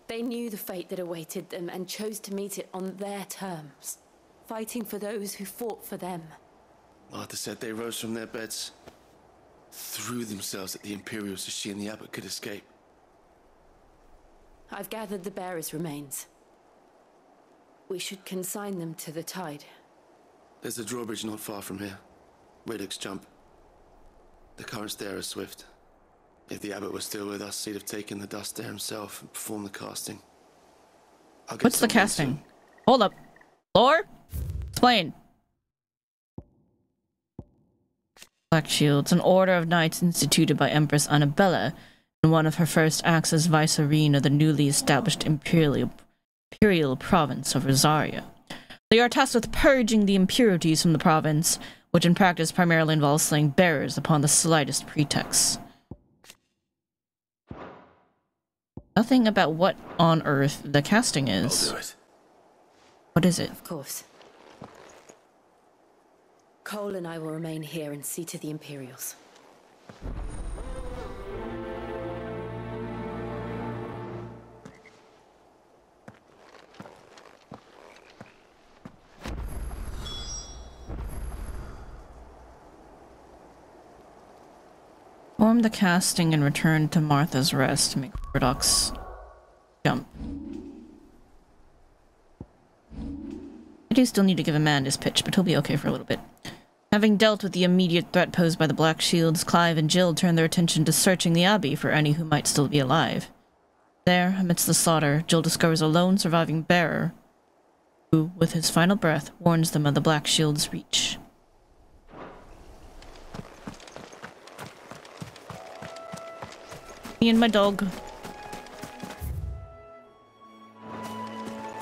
S11: They knew the fate that awaited them and chose to meet it on their terms, fighting for those who fought for them.
S5: Martha said they rose from their beds, threw themselves at the Imperials so she and the abbot could escape.
S11: I've gathered the bearers' remains. We should consign them to the tide.
S5: There's a drawbridge not far from here. Radix jump. The currents there are swift. If the abbot was still with us, he'd have taken the dust there himself and performed the casting. I'll get
S1: What's the casting?
S5: soon.
S1: Hold up. Lore? Explain. Black Shields, an order of knights instituted by Empress Anabella in one of her first acts as vicereine of the newly established imperial, imperial province of Rosaria. They are tasked with purging the impurities from the province, which in practice primarily involves slaying bearers upon the slightest pretext. Nothing about what on earth the casting is.
S5: I'll do it.
S1: What is it?
S11: Of course. Cole and I will remain here and see to the Imperials.
S1: Form the casting and return to Martha's rest to make Murdoch's jump. I do still need to give a man his pitch, but he'll be okay for a little bit. Having dealt with the immediate threat posed by the Black Shields, Clive and Jill turn their attention to searching the Abbey for any who might still be alive. There, amidst the slaughter, Jill discovers a lone surviving bearer, who, with his final breath, warns them of the Black Shield's reach. Me and my dog.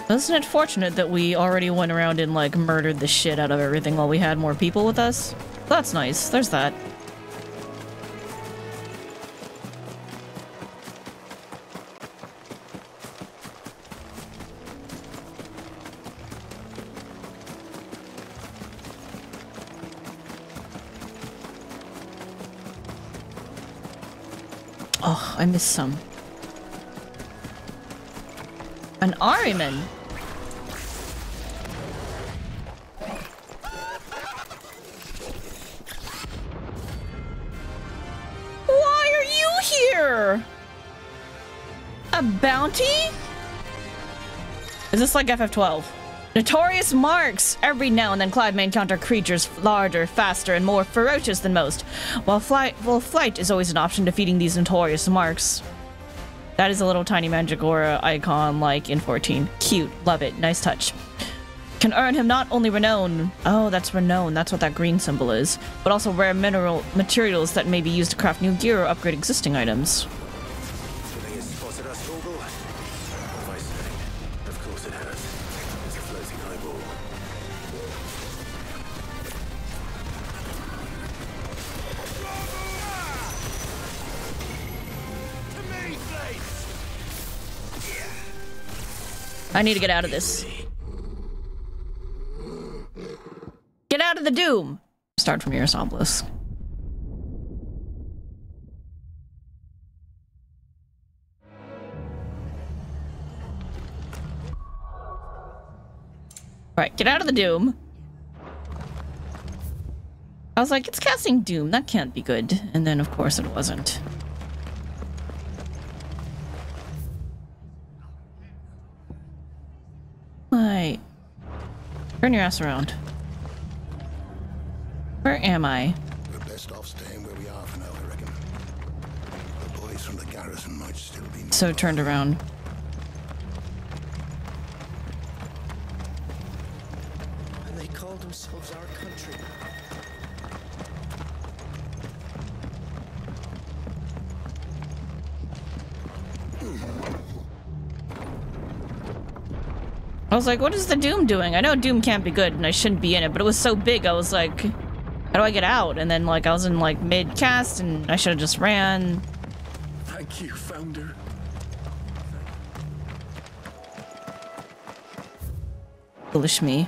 S1: Isn't it fortunate that we already went around and like murdered the shit out of everything while we had more people with us? That's nice. There's that. I missed some. An Ahriman. Why are you here? A bounty? Is this like FF12? Notorious marks! Every now and then Clive may encounter creatures larger, faster, and more ferocious than most. While flight, flight is always an option defeating these notorious marks. That is a little tiny Mandragora icon like in 14. Cute. Love it. Nice touch. Can earn him not only renown, oh, that's renown, that's what that green symbol is, but also rare mineral materials that may be used to craft new gear or upgrade existing items.
S5: I
S1: need to get out of this. Get out of the Doom! Start from nearest obelisk. Right, get out of the Doom. I was like, it's casting Doom. That can't be good. And then, of course, it wasn't. Right. Turn your ass around. Where am I?
S15: We're best off staying where we are for now, I reckon. The boys from the garrison might still be.
S1: So turned around.
S6: And they call themselves our country.
S1: I was like, what is the Doom doing? I know Doom can't be good and I shouldn't be in it, but it was so big, I was like, how do I get out? And then, like, I was in, like, mid-cast and I should have just ran.
S13: Thank you, Founder.
S1: Foolish me.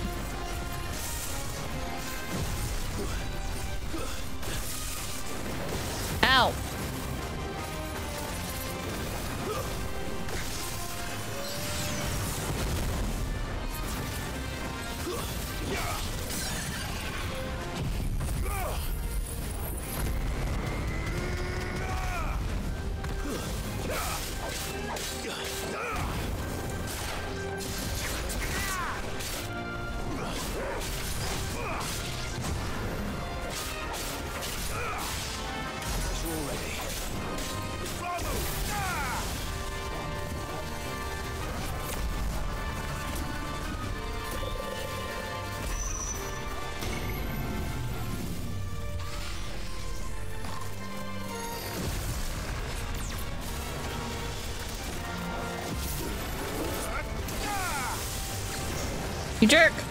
S1: Jerk.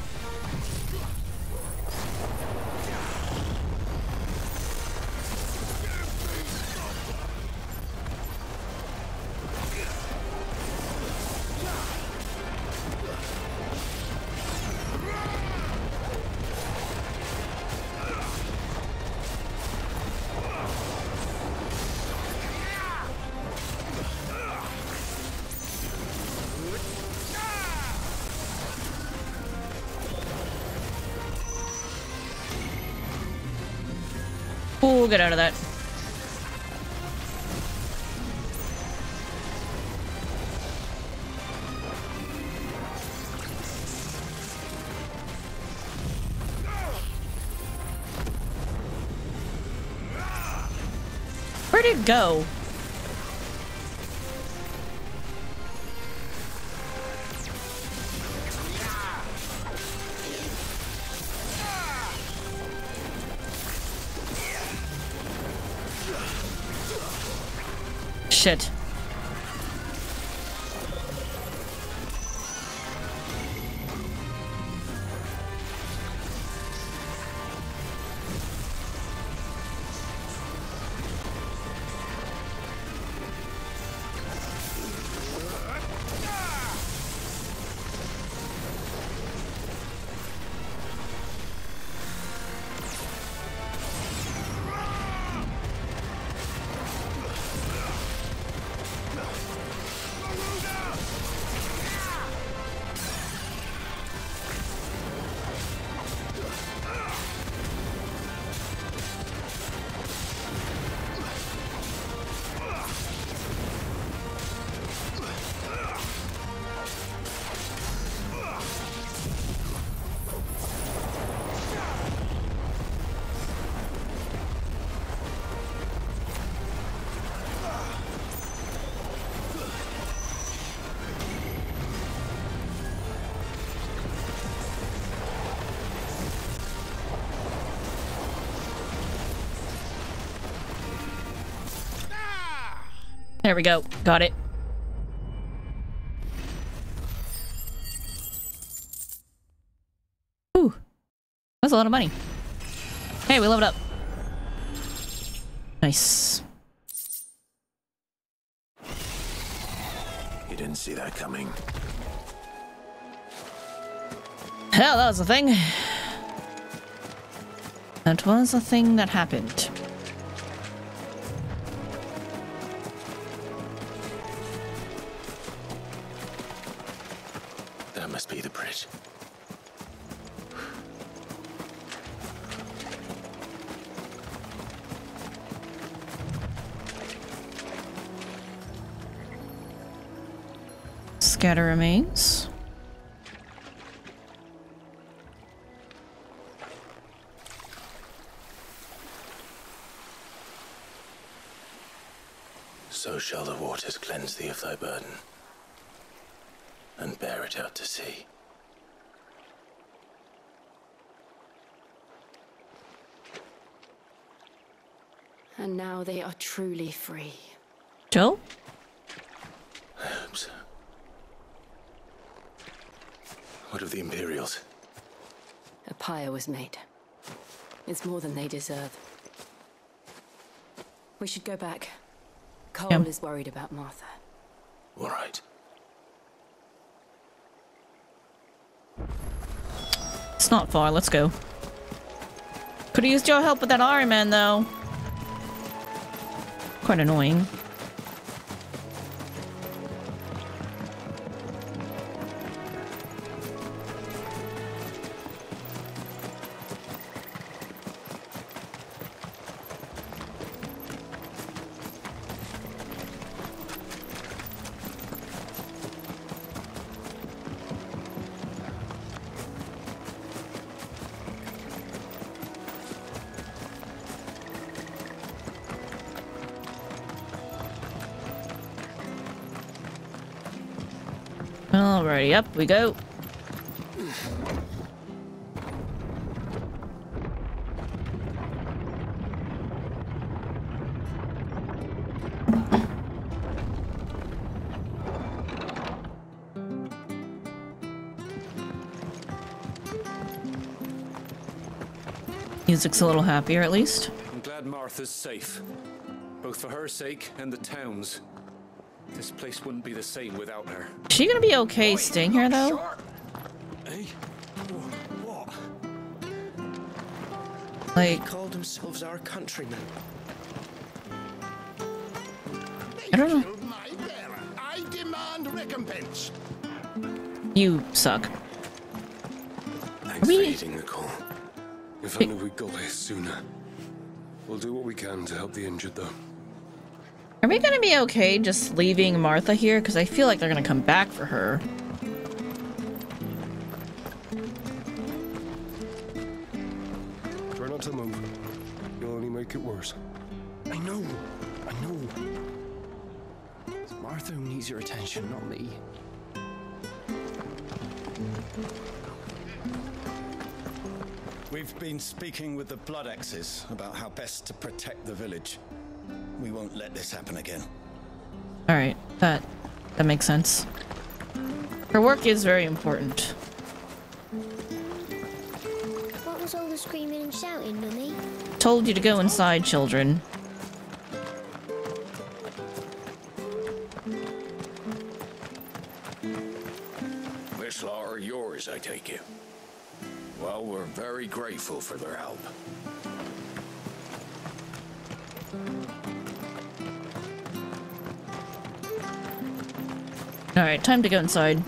S1: It go? There we go. Got it. Ooh. That's a lot of money. Hey, we leveled up. Nice.
S2: You didn't see that coming.
S1: Hell, that was a thing. That was a thing that happened.
S2: Thy burden, and bear it out to sea.
S11: And now they are truly free.
S1: Joe?
S2: I hope so. What of the Imperials?
S11: A pyre was made. It's more than they deserve. We should go back. Cole
S1: Yeah.
S11: is worried about Martha.
S2: All right.
S1: It's not far. Let's go. Could have used your help with that Iron Man, though. Quite annoying. Alrighty, up we go. Music's a little happier, at least.
S9: I'm glad Martha's safe. Both for her sake and the town's. This place wouldn't be the same without her.
S1: Is she gonna be okay staying here, though?
S16: Hey? What?
S1: Like,
S16: They called themselves our countrymen.
S1: I don't know.
S17: I demand recompense.
S1: You suck.
S18: Thanks
S1: we-
S18: for heeding the call. If only we got here sooner. We'll do what we can to help the injured, though.
S1: Are we gonna be okay just leaving Martha here? Because I feel like they're gonna come back for her.
S18: Try not to move. You'll only make it worse.
S16: I know. I know. It's Martha who needs your attention, not me.
S6: We've been speaking with the Blood Axes about how best to protect the village. We won't let this happen again.
S1: Alright, that that makes sense. Her work is very important.
S8: What was all the screaming and shouting, Mummy?
S1: Told you to go inside, children. Time to go inside.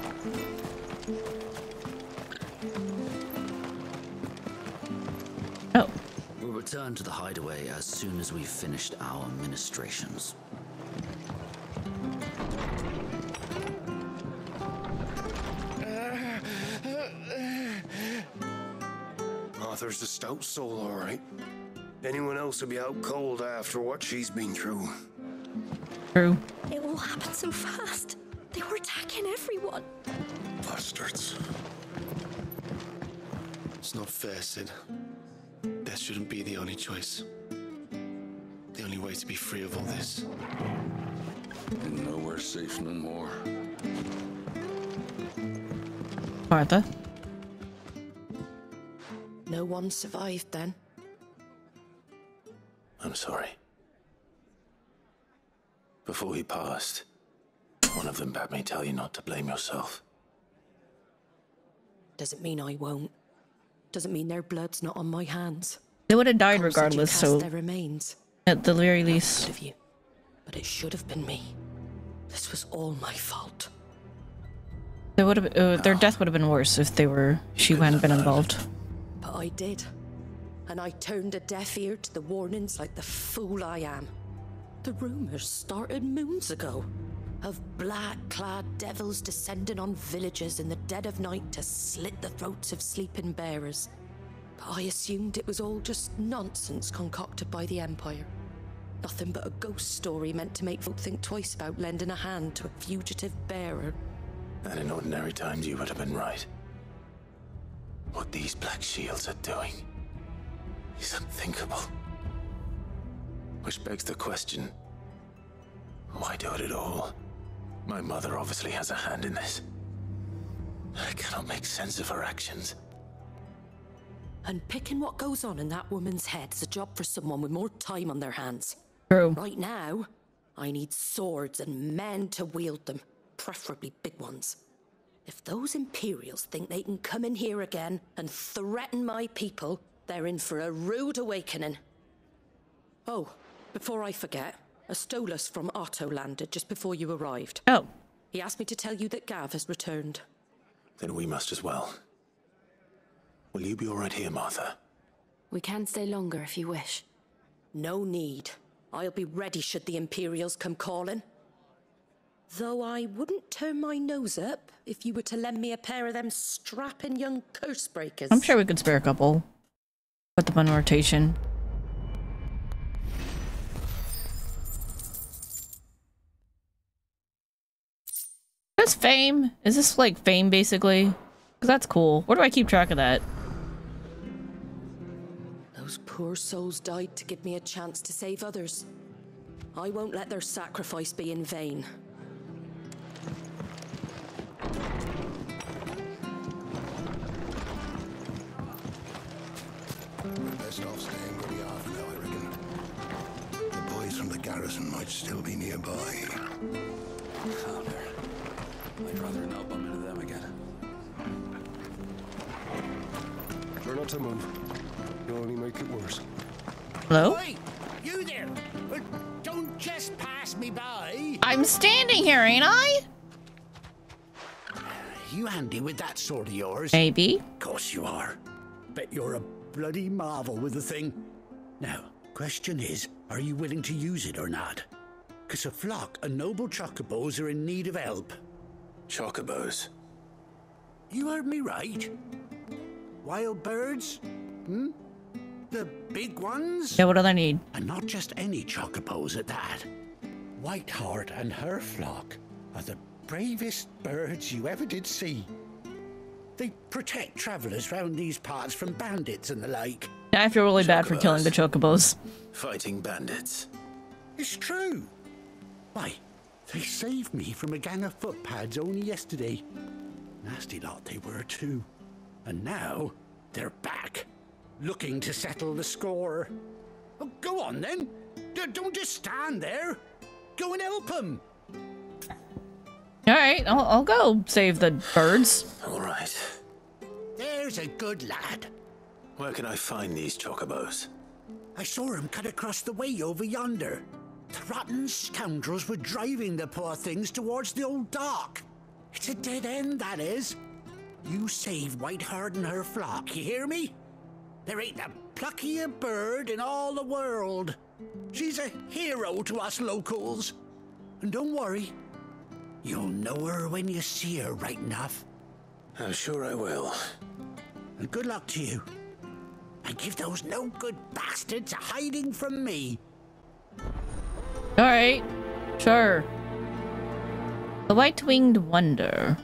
S1: Oh,
S7: We'll return to the hideaway as soon as we've finished our ministrations.
S18: Arthur's a stout soul, all right. Anyone else would be out cold after what she's been through.
S1: true.
S5: It all happened so fast.
S18: Bastards.
S2: It's not fair, Cid. Death shouldn't be the only choice. The only way to be free of all this.
S19: And nowhere safe no more.
S1: Martha.
S11: No one survived then.
S2: I'm sorry. Before he passed, one of them bade me tell you not to blame yourself.
S11: Doesn't mean I won't. Doesn't mean their blood's not on my hands.
S1: They would have died
S11: Cole said you
S1: regardless, so
S11: their remains.
S1: at the very least.
S11: Of you. But it should have been me. This was all my fault.
S1: They would have uh, their death would have been worse if they were she hadn't been involved.
S11: But I did. And I turned a deaf ear to the warnings like the fool I am. The rumors started moons ago of black clad devils descending on villages in the dead of night to slit the throats of sleeping bearers. But I assumed it was all just nonsense concocted by the Empire. Nothing but a ghost story meant to make folk think twice about lending a hand to a fugitive bearer.
S2: And in ordinary times, you would have been right. What these Black Shields are doing is unthinkable. Which begs the question why do it at all? My mother obviously has a hand in this. I cannot make sense of her actions.
S11: And picking what goes on in that woman's head is a job for someone with more time on their hands.
S1: True.
S11: Right now, I need swords and men to wield them, preferably big ones. If those Imperials think they can come in here again and threaten my people, they're in for a rude awakening. Oh, before I forget, Astolas from Otto landed just before you arrived.
S1: Oh.
S11: He asked me to tell you that Gav has returned.
S2: Then we must as well. Will you be all right here, Martha?
S5: We can stay longer if you wish.
S11: No need. I'll be ready should the Imperials come calling. Though I wouldn't turn my nose up if you were to lend me a pair of them strapping young curse breakers.
S1: I'm sure we could spare a couple. Put them on rotation. That's fame. Is this like fame basically? Because that's cool. Where do I keep track of that?
S11: Those poor souls died to give me a chance to save others. I won't let their sacrifice be in vain.
S15: Best off staying where we are for now, I reckon. The boys from the garrison might still be nearby.
S20: Founder. I'd rather not bump into them again.
S18: Try not to move. You'll only make it worse.
S1: Hello?
S17: Oi, you there! Uh, Don't just pass me by.
S1: I'm standing here, ain't I?
S17: You handy with that sword of yours?
S1: Maybe.
S17: Of course you are. Bet you're a bloody marvel with the thing. Now, question is, are you willing to use it or not? Cause a flock of noble chocobos are in need of help.
S2: Chocobos?
S17: You heard me right. Wild birds? Hmm? The big ones?
S1: Yeah, what do they need?
S17: And not just any chocobos at that. Whiteheart and her flock are the bravest birds you ever did see. They protect travelers round these parts from bandits and the like.
S1: I feel really bad for killing the chocobos.
S2: Fighting bandits.
S17: It's true. Why, they saved me from a gang of footpads only yesterday. Nasty lot they were, too. And now they're back, looking to settle the score. Oh, go on then. D- don't just stand there. Go and help them.
S1: All right, I'll, I'll go save the birds.
S2: All right.
S17: There's a good lad.
S2: Where can I find these chocobos?
S17: I saw him cut across the way over yonder. Rotten scoundrels were driving the poor things towards the old dock. It's a dead end, that is. You save Whiteheart and her flock, you hear me? There ain't a pluckier bird in all the world. She's a hero to us locals. And don't worry, you'll know her when you see her right enough.
S2: I'm sure I will.
S17: And good luck to you. And give those no good bastards a hiding from me.
S1: Alright. Sure. The White-Winged Wonder.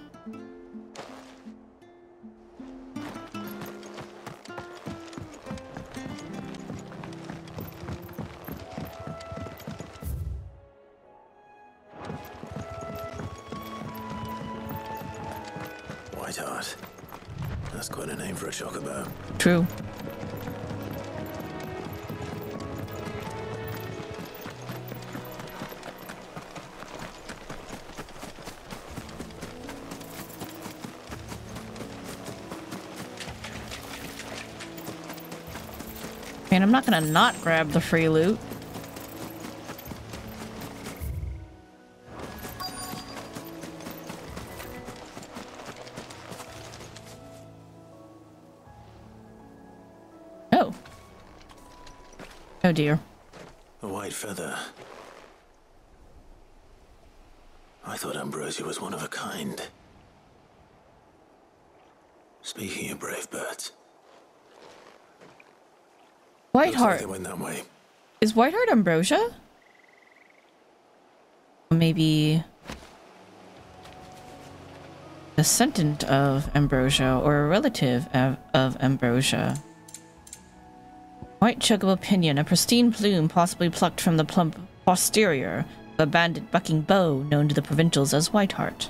S2: White Heart. That's quite a name for a chocobo.
S1: True. Gonna not grab the free loot. Oh. Oh dear.
S2: A white feather. I thought Ambrosia was one of a kind. Speaking of brave birds. Looks like
S1: Whiteheart.
S2: they went that way.
S1: Is Whiteheart ambrosia? Or maybe descendant of ambrosia or a relative of, of ambrosia. White chug of opinion, a pristine plume possibly plucked from the plump posterior of a banded bucking bow known to the provincials as Whiteheart.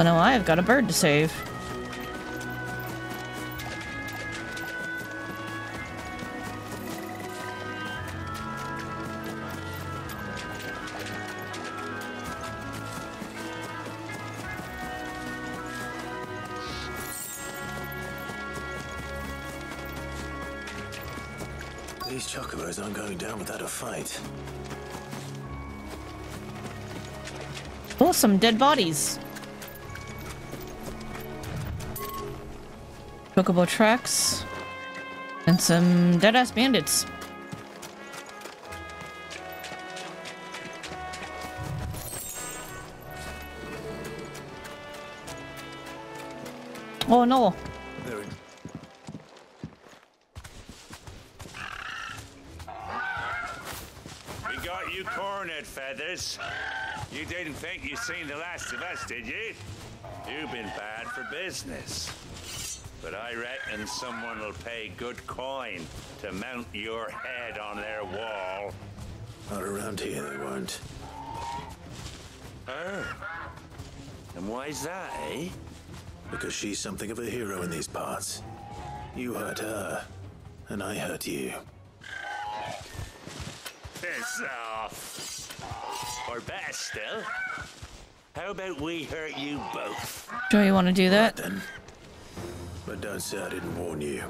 S1: Oh no, I have got a bird to save.
S2: These chocobos aren't going down without a fight.
S1: Oh, some dead bodies. Chocobo tracks. And some dead-ass bandits. Oh no.
S21: We got you cornered, Feathers. You didn't think you seen the last of us, did you? You've been bad for business. But I reckon someone will pay good coin to mount your head on their wall.
S2: not around here, they won't.
S21: Oh. And why's that, eh?
S2: Because she's something of a hero in these parts. You hurt her, and I hurt you.
S21: Piss off. Or better still, how about we hurt you both?
S1: Joe, you want to do that?
S2: Then. But don't say I didn't warn you.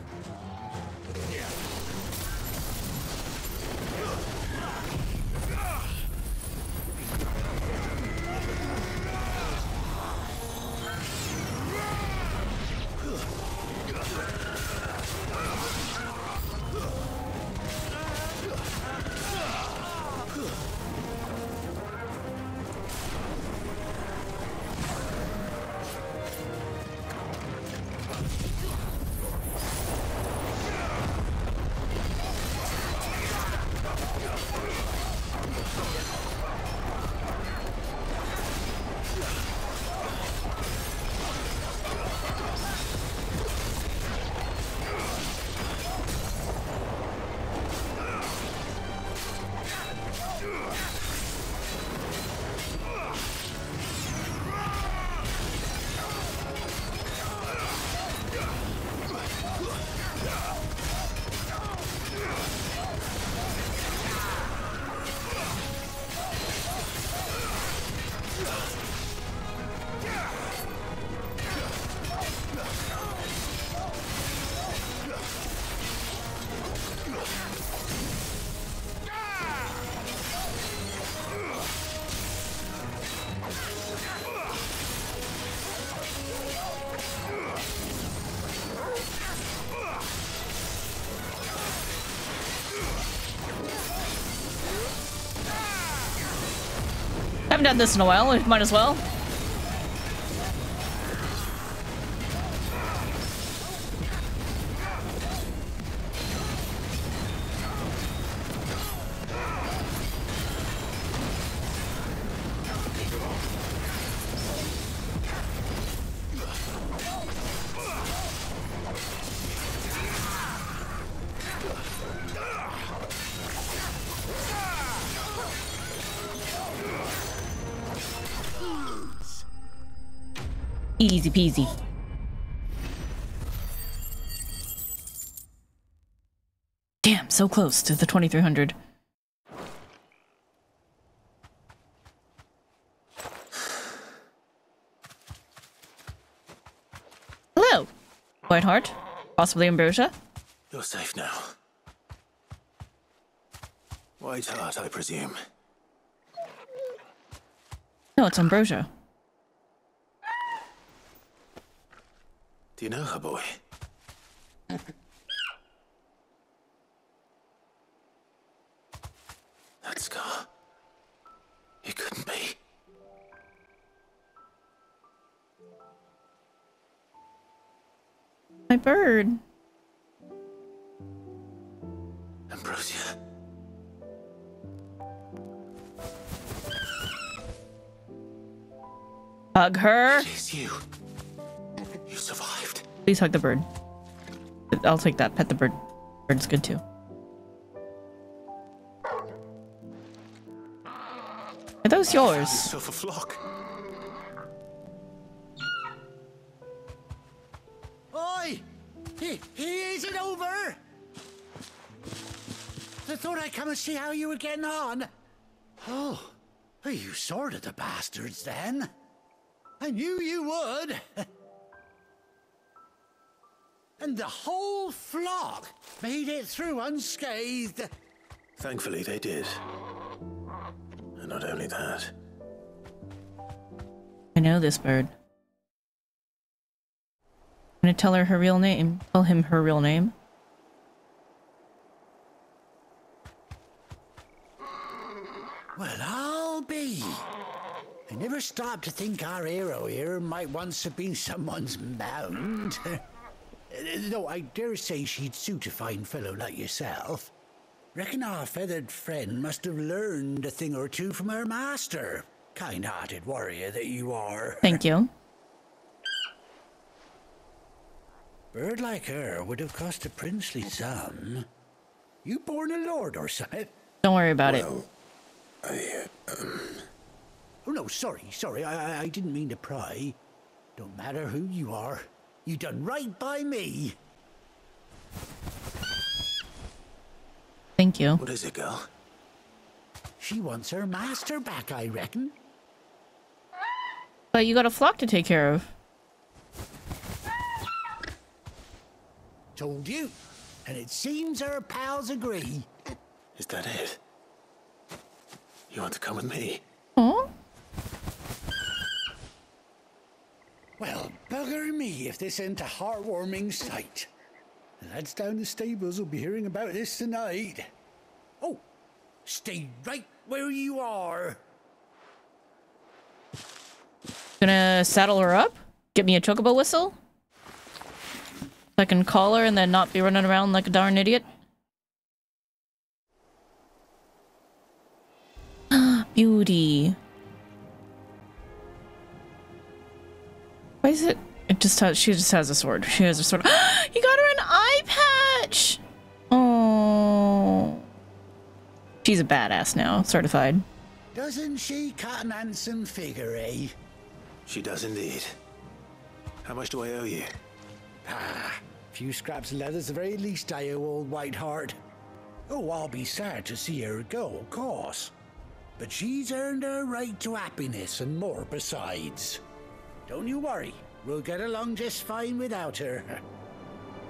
S1: Haven't done this in a while, we might as well. Easy peasy. Damn, so close to the 2300. Hello, Whiteheart. Possibly Ambrosia?
S2: You're safe now. White Hart, I presume.
S1: No, it's Ambrosia.
S2: Do you know her, boy? that scar. It couldn't be.
S1: My bird.
S2: Ambrosia.
S1: Hug her.
S2: Is you.
S1: Please hug the bird. I'll take that. Pet the bird. Bird's good too. Are those yours?
S2: Yourself a flock.
S17: Oi! He, he isn't over! I thought I'd come and see how you were getting on. Oh, are you sorted the bastards then? I knew you would. (laughs) and the whole flock made it through unscathed.
S2: Thankfully, they did. And not only that,
S1: I know this bird. I'm gonna tell her her real name. Tell him her real name.
S17: Well, I'll be. I never stopped to think our hero here might once have been someone's mount. (laughs) Though I dare say she'd suit a fine fellow like yourself. Reckon our feathered friend must have learned a thing or two from her master. Kind-hearted warrior that you are.
S1: Thank you.
S17: Bird like her would have cost a princely sum. You born a lord or something?
S1: Don't worry about it.
S17: I, um... Oh, no, sorry, sorry. I, I, I didn't mean to pry. Don't matter who you are. You done right by me.
S1: Thank you.
S2: What is it, girl?
S17: She wants her master back, I reckon.
S1: But you got a flock to take care of.
S17: Told you. And it seems her pals agree.
S2: Is that it? You want to come with me?
S1: Huh?
S17: Well, bugger me if this ain't a heartwarming sight. The lads down the stables will be hearing about this tonight. Oh, stay right where you are.
S1: Gonna saddle her up? Get me a chocobo whistle? So I can call her and then not be running around like a darn idiot? Ah, (gasps) beauty. Why is it? It just has. She just has a sword. She has a sword. (gasps) you got her an eye patch. Oh. She's a badass now, certified.
S17: Doesn't she cut an handsome figure, eh?
S2: She does indeed. How much do I owe you?
S17: Ah, few scraps of leather's the very least I owe old Whiteheart. Oh, I'll be sad to see her go, of course. But she's earned her right to happiness and more besides. Don't you worry. We'll get along just fine without her. (laughs)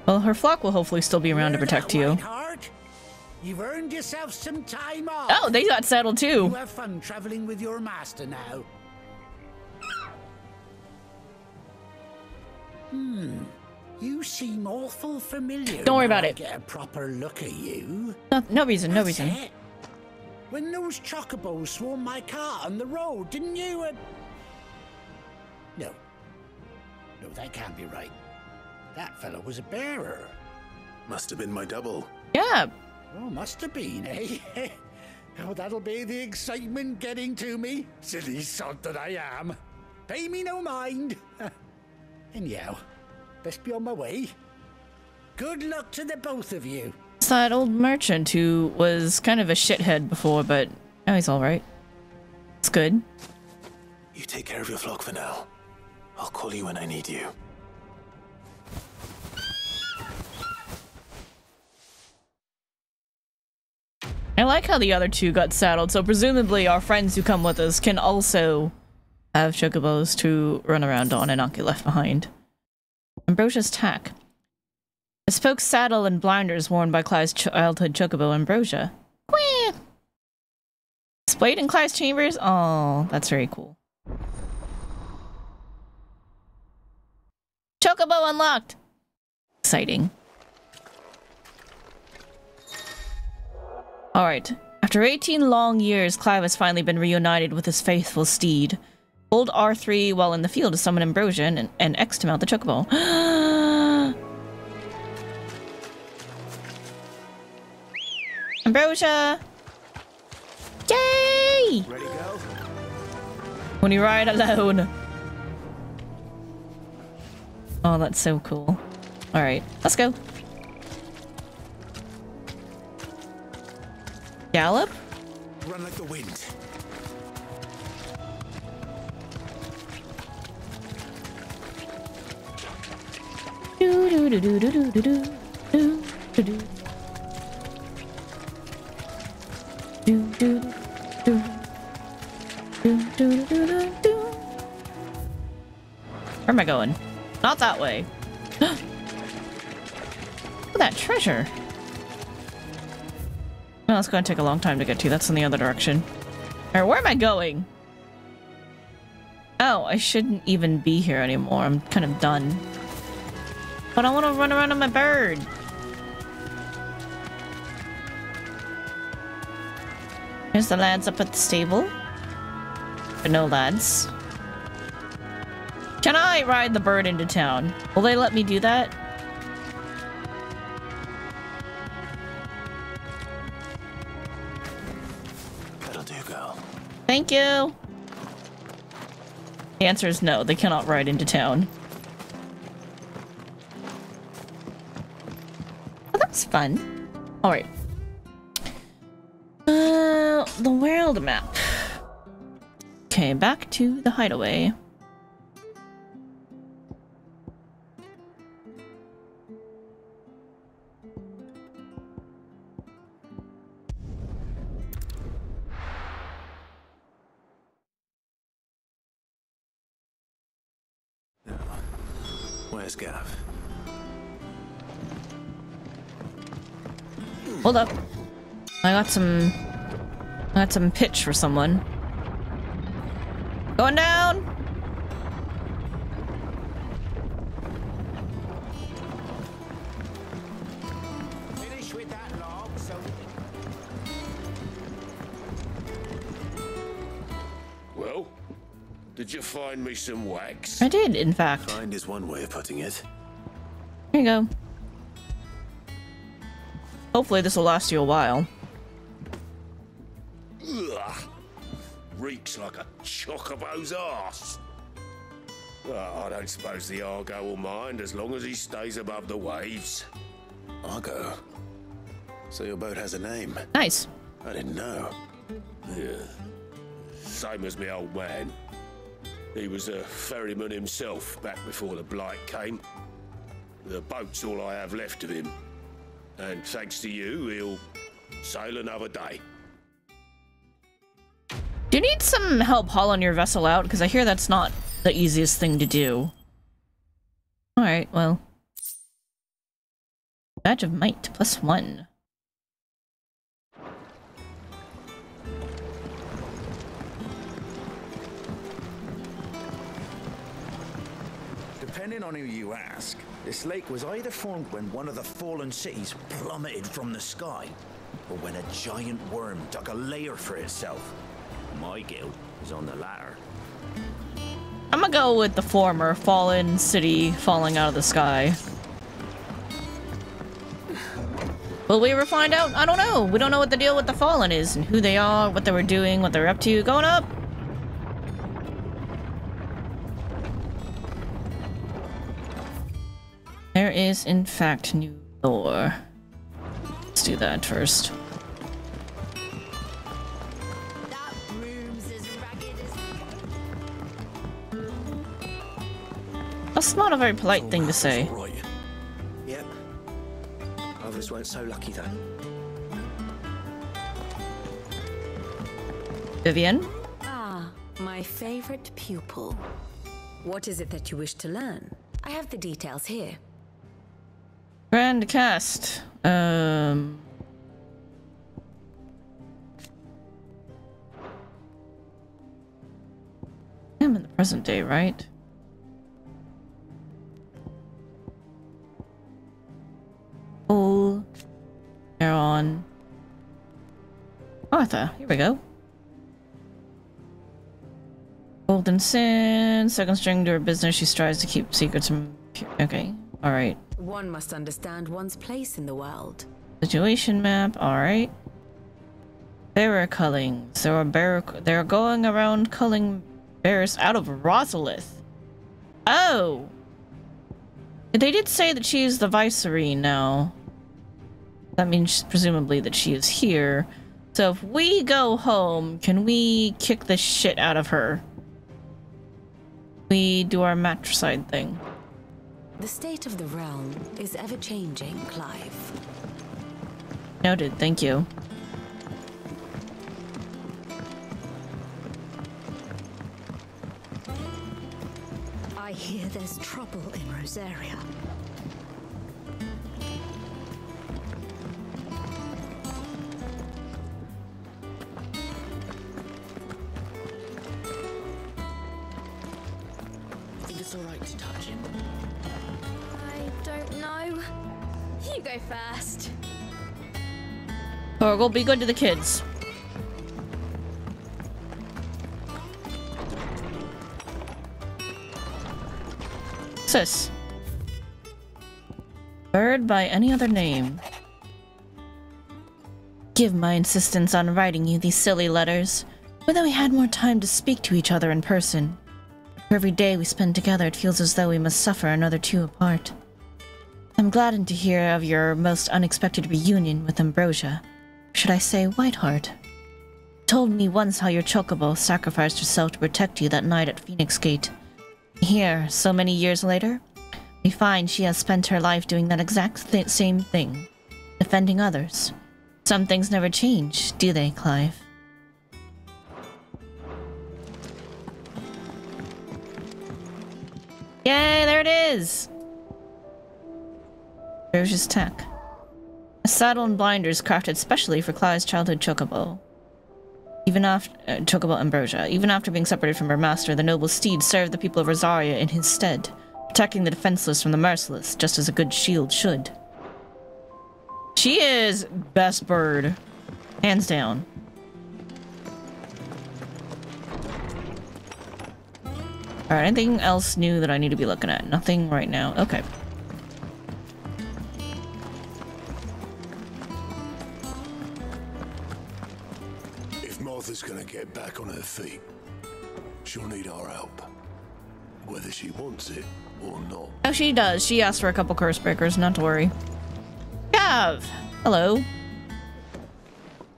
S1: Well, her flock will hopefully still be around to protect you.
S17: You've earned yourself some time off.
S1: Oh, they got settled too.
S17: You have fun traveling with your master now. Hmm. You seem awful familiar.
S1: Don't worry about it.
S17: Get a proper look at you.
S1: No, no reason, no
S17: That's
S1: reason.
S17: it. When those chocobos swarmed my car on the road, didn't you? Uh... No. No, that can't be right. That fellow was a bearer.
S2: Must have been my double.
S1: Yeah.
S17: Oh, must have been, eh? (laughs) oh, that'll be the excitement getting to me. Silly sod that I am. Pay me no mind. (laughs) Anyhow, best be on my way. Good luck to the both of you.
S1: It's that old merchant who was kind of a shithead before, but now he's alright. It's good.
S2: You take care of your flock for now. I'll call you when I need you.
S1: I like how the other two got saddled, so presumably our friends who come with us can also have chocobos to run around on and not get left behind. Ambrosia's tack. A spoke saddle and blinders worn by Clive's childhood chocobo Ambrosia. Quee! Displayed in Clive's chambers? Oh, that's very cool. Chocobo unlocked! Exciting. Alright. After 18 long years, Clive has finally been reunited with his faithful steed. Hold R3 while in the field to summon Ambrosia and, and X to mount the chocobo. (gasps) Ambrosia! Yay!
S15: Ready to go?
S1: When you ride alone. Oh, that's so cool. Alright, let's go. Gallop?
S15: Run like the wind.
S1: Do do do do do do do do do do do. Do do do do do do do do. Where am I going? Not that way. (gasps) Look at that treasure. No, it's going to take a long time to get to. That's in the other direction. Alright, where am I going? Oh, I shouldn't even be here anymore. I'm kind of done. But I want to run around on my bird. Here's the lads up at the stable. But no lads. Can I ride the bird into town? Will they let me do that?
S2: That'll do, girl.
S1: Thank you. The answer is no, they cannot ride into town. Oh, that's fun. Alright. Uh, the world map. Okay, back to the hideaway.
S2: Where's Gav?
S1: Hold up. I got some... I got some pitch for someone. Going down!
S3: Did you find me some wax?
S1: I did, in fact.
S2: Find is one way of putting it.
S1: Here you go. Hopefully this will last you a while.
S3: Ugh. Reeks like a chocobo's ass. Well, I don't suppose the Argo will mind as long as he stays above the waves.
S2: Argo? So your boat has a name?
S1: Nice.
S2: I didn't know.
S3: Yeah. Same as me old man. He was a ferryman himself back before the blight came. The boat's all I have left of him. And thanks to you, he'll sail another day.
S1: Do you need some help hauling your vessel out? Because I hear that's not the easiest thing to do. Alright, well. Badge of Might, plus one.
S7: Who you ask, this lake was either formed when one of the fallen cities plummeted from the sky, or when a giant worm dug a lair for itself. My guilt is on the latter.
S1: I'm gonna go with the former, fallen city falling out of the sky. Will we ever find out? I don't know. We don't know what the deal with the fallen is and who they are, what they were doing, what they're up to. Going up. There is, in fact, new lore. Let's do that first. That's not a very polite thing to say.
S22: Right. Yep. Others weren't so lucky though.
S1: Vivian?
S23: Ah, my favorite pupil. What is it that you wish to learn? I have the details here.
S1: Grand cast. Um. I'm in the present day, right? Oh, they're on. Arthur, here we go. Golden Sin, second string to her business. She strives to keep secrets from. Okay, all right.
S23: One must understand one's place in the world.
S1: Situation map. All right. Bearer cullings. There are bear. They're going around culling bears out of Rosalith. Oh. They did say that she is the viceroy now. That means presumably that she is here. So if we go home, can we kick the shit out of her? We do our matricide thing.
S23: The state of the realm is ever changing, Clive.
S1: Noted, thank you.
S24: I hear there's trouble in Rosaria.
S4: Think it's alright to touch him?
S25: Don't know. You go first.
S1: Or we'll be good to the kids. Sis. Bird by any other name. Give my insistence on writing you these silly letters. Whether we had more time to speak to each other in person. For every day we spend together, it feels as though we must suffer another two apart. I'm gladdened to hear of your most unexpected reunion with Ambrosia. Should I say Whiteheart? Told me once how your chocobo sacrificed herself to protect you that night at Phoenix Gate. Here, so many years later, we find she has spent her life doing that exact th same thing, defending others. Some things never change, do they, Clive? Yay, there it is! Ambrosia's tack. A saddle and blinders crafted specially for Clive's childhood chocobo. Even after uh, Chocobo Ambrosia, even after being separated from her master, the noble steed served the people of Rosaria in his stead, protecting the defenseless from the merciless, just as a good shield should. She is best bird, hands down. Alright, anything else new that I need to be looking at? Nothing right now. Okay.
S15: Get back on her feet, she'll need our help. Whether she wants it or not.
S1: Oh, she does. She asked for a couple curse breakers, not to worry. Gav! Hello.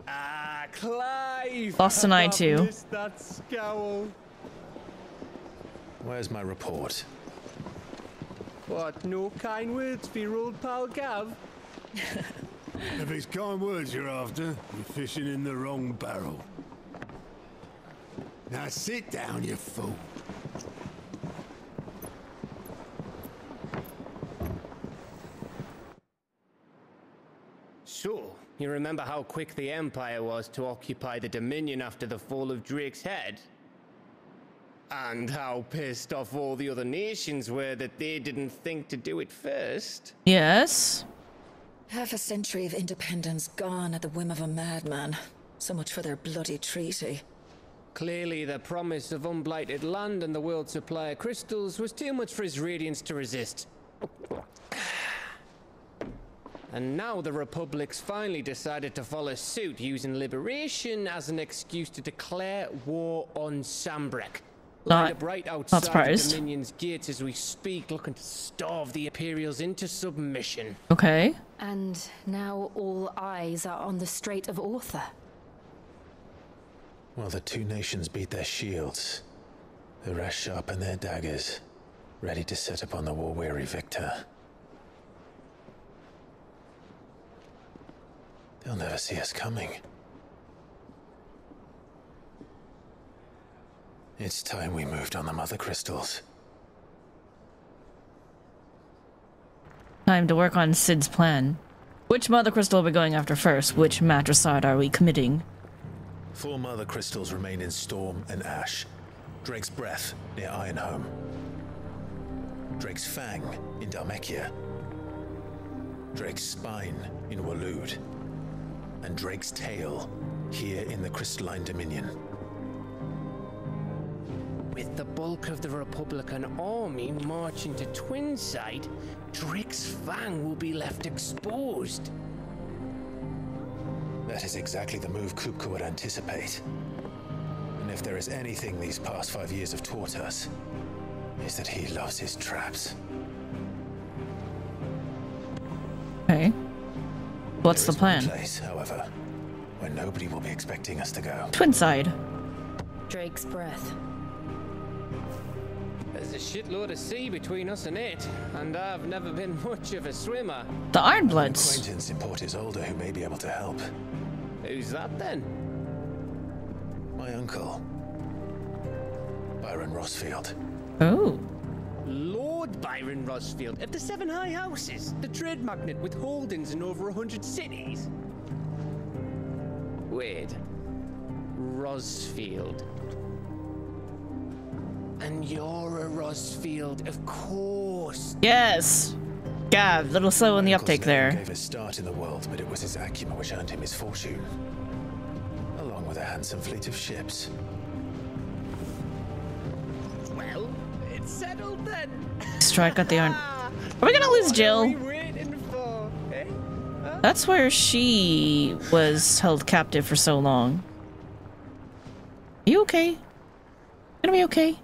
S26: Ah, Clive!
S1: Lost an eye too.
S26: that scowl.
S22: Where's my report?
S26: What, no kind words for your old pal Gav? (laughs)
S15: If it's kind words you're after, you're fishing in the wrong barrel. Now sit down, you fool.
S26: So, you remember how quick the Empire was to occupy the Dominion after the fall of Drake's head? And how pissed off all the other nations were that they didn't think to do it first?
S1: Yes?
S27: Half a century of independence gone at the whim of a madman. So much for their bloody treaty.
S26: Clearly, the promise of unblighted land and the world supply of crystals was too much for his radiance to resist. And now the Republic's finally decided to follow suit, using liberation as an excuse to declare war on Sanbreque.
S1: Not-
S26: Lined up right
S1: not
S26: outside the
S1: surprised.
S26: Dominion's gates as we speak, looking to starve the Imperials into submission.
S1: Okay.
S5: And now all eyes are on the Strait of Author.
S2: While the two nations beat their shields, the rest sharpen their daggers. ready to set upon the war-weary victor. They'll never see us coming. It's time we moved on the mother crystals.
S1: Time to work on Cid's plan. Which mother crystal are we going after first? Which matricide are we committing?
S2: Four mother crystals remain in Storm and Ash. Drake's Breath near Ironhome. Drake's Fang in Dhalmekia. Drake's Spine in Waloed. And Drake's Tail here in the Crystalline Dominion.
S26: With the bulk of the Republican army marching to Twinside, Drake's Fang will be left exposed.
S2: That is exactly the move Kupka would anticipate. And if there is anything these past five years have taught us, is that he loves his traps.
S1: Okay. What's the plan?
S2: Place, however, where nobody will be expecting us to go.
S1: Twinside.
S23: Drake's breath.
S26: There's a shitload of sea between us and it, and I've never been (laughs) much of a swimmer.
S1: The Ironbloods.
S2: An Acquaintance in Port Isolde who may be able to help.
S26: Who's that then?
S2: My uncle, Byron Rosfield.
S1: Oh.
S26: Lord Byron Rosfield of the Seven High Houses, the trade magnate with holdings in over a hundred cities. Wait. Rosfield. And you're a Rosfield, of course.
S1: Yes. God, a little slow in the uptake there.
S2: Gave a start in the world, but it was his acumen which earned him his fortune. Along with a handsome fleet of ships.
S26: Well, it's settled then.
S1: Strike at the iron. (laughs) Are we gonna lose Jill?
S26: Eh?
S1: That's where she was held captive for so long. Are you okay? Gonna be okay?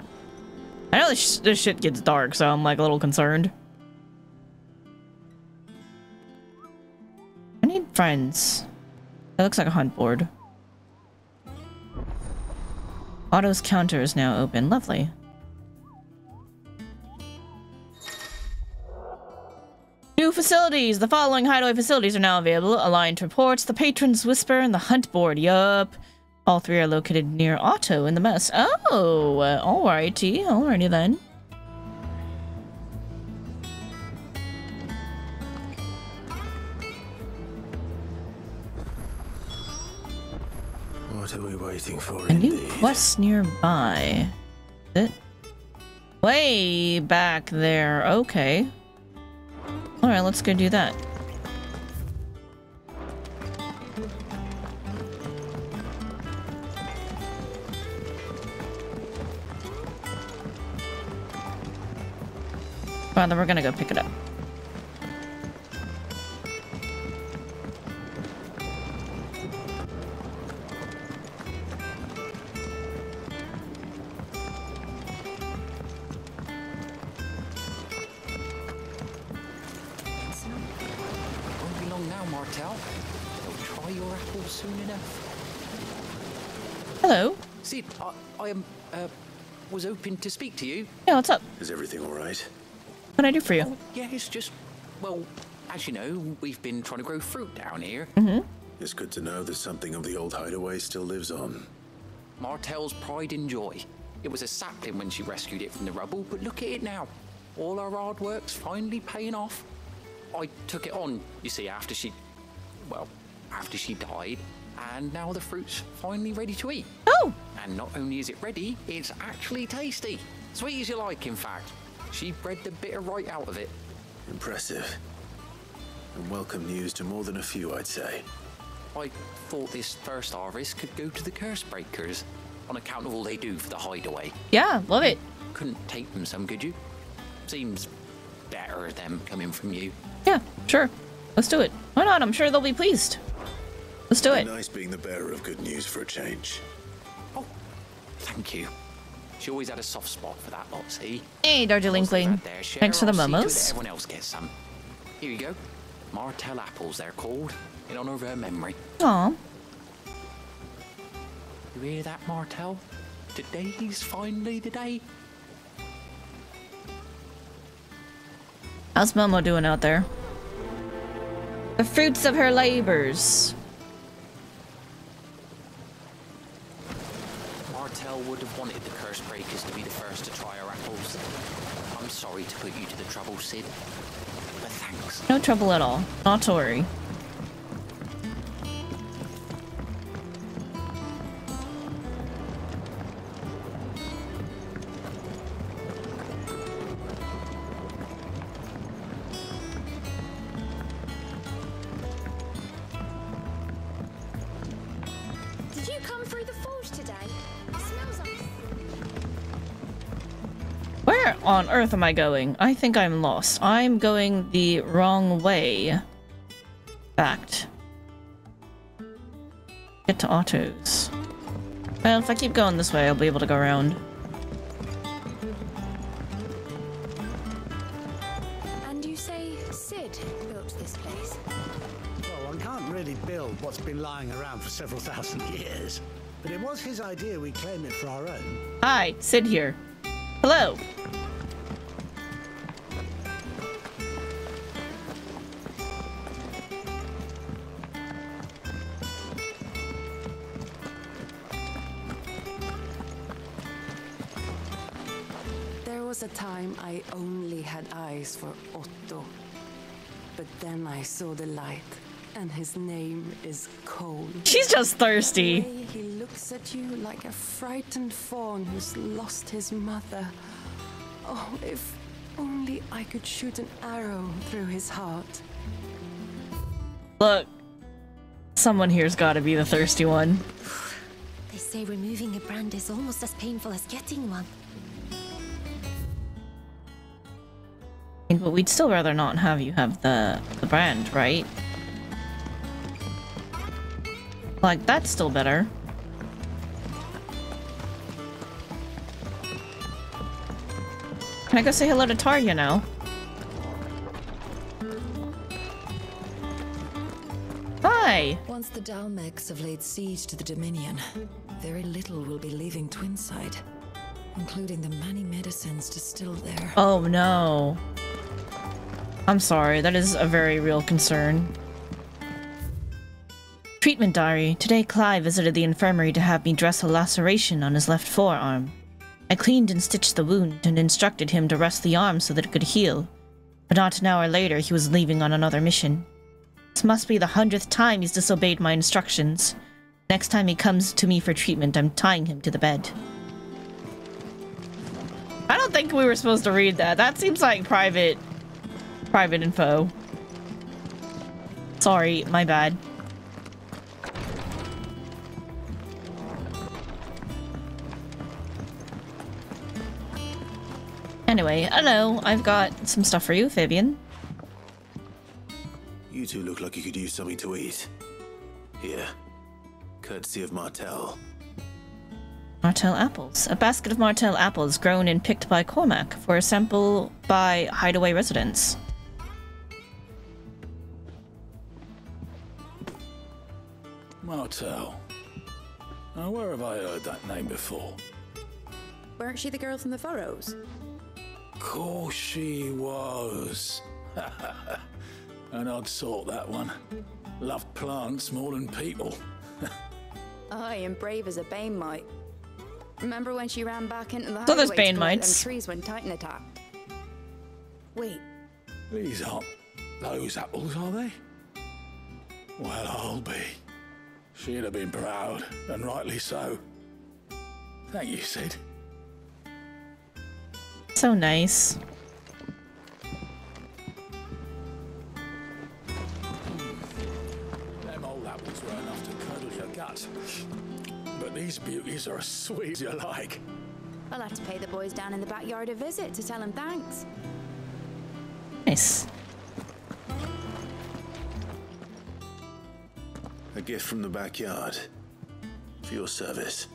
S1: I know this, sh this shit gets dark, so I'm like a little concerned. Need friends. That looks like a hunt board. Otto's counter is now open. Lovely. New facilities! The following hideaway facilities are now available. Aligned reports, the Patron's Whisper, and the Hunt Board. Yup. All three are located near Otto in the mess. Oh, alrighty. Alrighty then.
S2: Waiting for
S1: A new quest nearby. Is it? Way back there. Okay. Alright, let's go do that. Well, then we're gonna go pick it up.
S28: I, I am, uh, was hoping to speak to you.
S1: Yeah, what's up?
S2: Is everything all right?
S1: What can I do for you?
S28: Yeah, it's just, well, as you know, we've been trying to grow fruit down here.
S1: Mm-hmm.
S2: It's good to know that something of the old hideaway still lives on.
S28: Martel's pride and joy. It was a sapling when she rescued it from the rubble, but look at it now. All our hard work's finally paying off. I took it on, you see, after she, well, after she died, and now the fruit's finally ready to eat.
S1: Oh!
S28: And not only is it ready, it's actually tasty. Sweet as you like, in fact. She bred the bitter right out of it.
S2: Impressive. And welcome news to more than a few, I'd say.
S28: I thought this first harvest could go to the curse breakers on account of all they do for the hideaway.
S1: Yeah, love it.
S28: Couldn't take them some, could you? Seems better them coming from you.
S1: Yeah, sure. Let's do it. Why not? I'm sure they'll be pleased. Let's do it.
S2: Nice being the bearer of good news for a change.
S28: Oh, Thank you. She always had a soft spot for that lot, see?
S1: Hey, Darjeelingling.
S28: Their share,
S1: Thanks for the
S28: I'll see to it that
S1: momos.
S28: Everyone else gets some. Here you go. Martel apples, they're called, in honor of her memory.
S1: Aw.
S28: You hear that, Martel? Today's finally the day.
S1: How's Momo doing out there? The fruits of her labors.
S28: Martel would have wanted the curse breakers to be the first to try our apples. I'm sorry to put you to the trouble, Cid. But thanks.
S1: No trouble at all. Not to worry. Earth am I going? I think I'm lost. I'm going the wrong way. Fact. Get to Otto's. Well, if I keep going this way, I'll be able to go around.
S25: And you say Cid built this place?
S17: Well, one can't really build what's been lying around for several thousand years. But it was his idea we claim it for our own.
S1: Hi, Cid here. Hello.
S4: Was a time I only had eyes for Otto. But then I saw the light, and his name is Cole.
S1: She's just thirsty.
S4: He looks at you like a frightened fawn who's lost his mother. Oh, if only I could shoot an arrow through his heart.
S1: Look. Someone here's gotta be the thirsty one.
S25: They say removing a brand is almost as painful as getting one.
S1: But we'd still rather not have you have the, the brand, right? Like, that's still better. Can I go say hello to Tarja now? Hi!
S27: Once the Dalmecs have laid siege to the Dominion, very little will be leaving Twinside, including the many medicines distilled there.
S1: Oh no. I'm sorry, that is a very real concern. Treatment diary. Today Clive visited the infirmary to have me dress a laceration on his left forearm. I cleaned and stitched the wound and instructed him to rest the arm so that it could heal. But not an hour later, he was leaving on another mission. This must be the hundredth time he's disobeyed my instructions. Next time he comes to me for treatment, I'm tying him to the bed. I don't think we were supposed to read that. That seems like private private info. Sorry, my bad. Anyway, hello. I've got some stuff for you, Fabian.
S2: You two look like you could use something to eat. Here. Courtesy of Martel.
S1: Martel apples. A basket of Martel apples grown and picked by Cormac for a sample by hideaway residents.
S20: Martel. Now, where have I heard that name before?
S29: Weren't she the girl from the furrows?
S20: Course she was. (laughs) An odd sort, that one. Loved plants more than people. (laughs)
S29: Aye, and brave as a bane might. Remember when she ran back into the
S1: So there's
S29: highway to
S1: bane
S29: them
S1: mites.
S29: trees when Titan attacked? Wait,
S20: These aren't those apples, are they? Well, I'll be. She'd have been proud, and rightly so. Thank you, Cid.
S1: So nice.
S20: Them old apples were enough to curdle your gut. But these beauties are as sweet (laughs) as you like.
S29: I'll have to pay the boys down in the backyard a visit to tell them thanks.
S1: Nice.
S2: A gift from the backyard. For your service.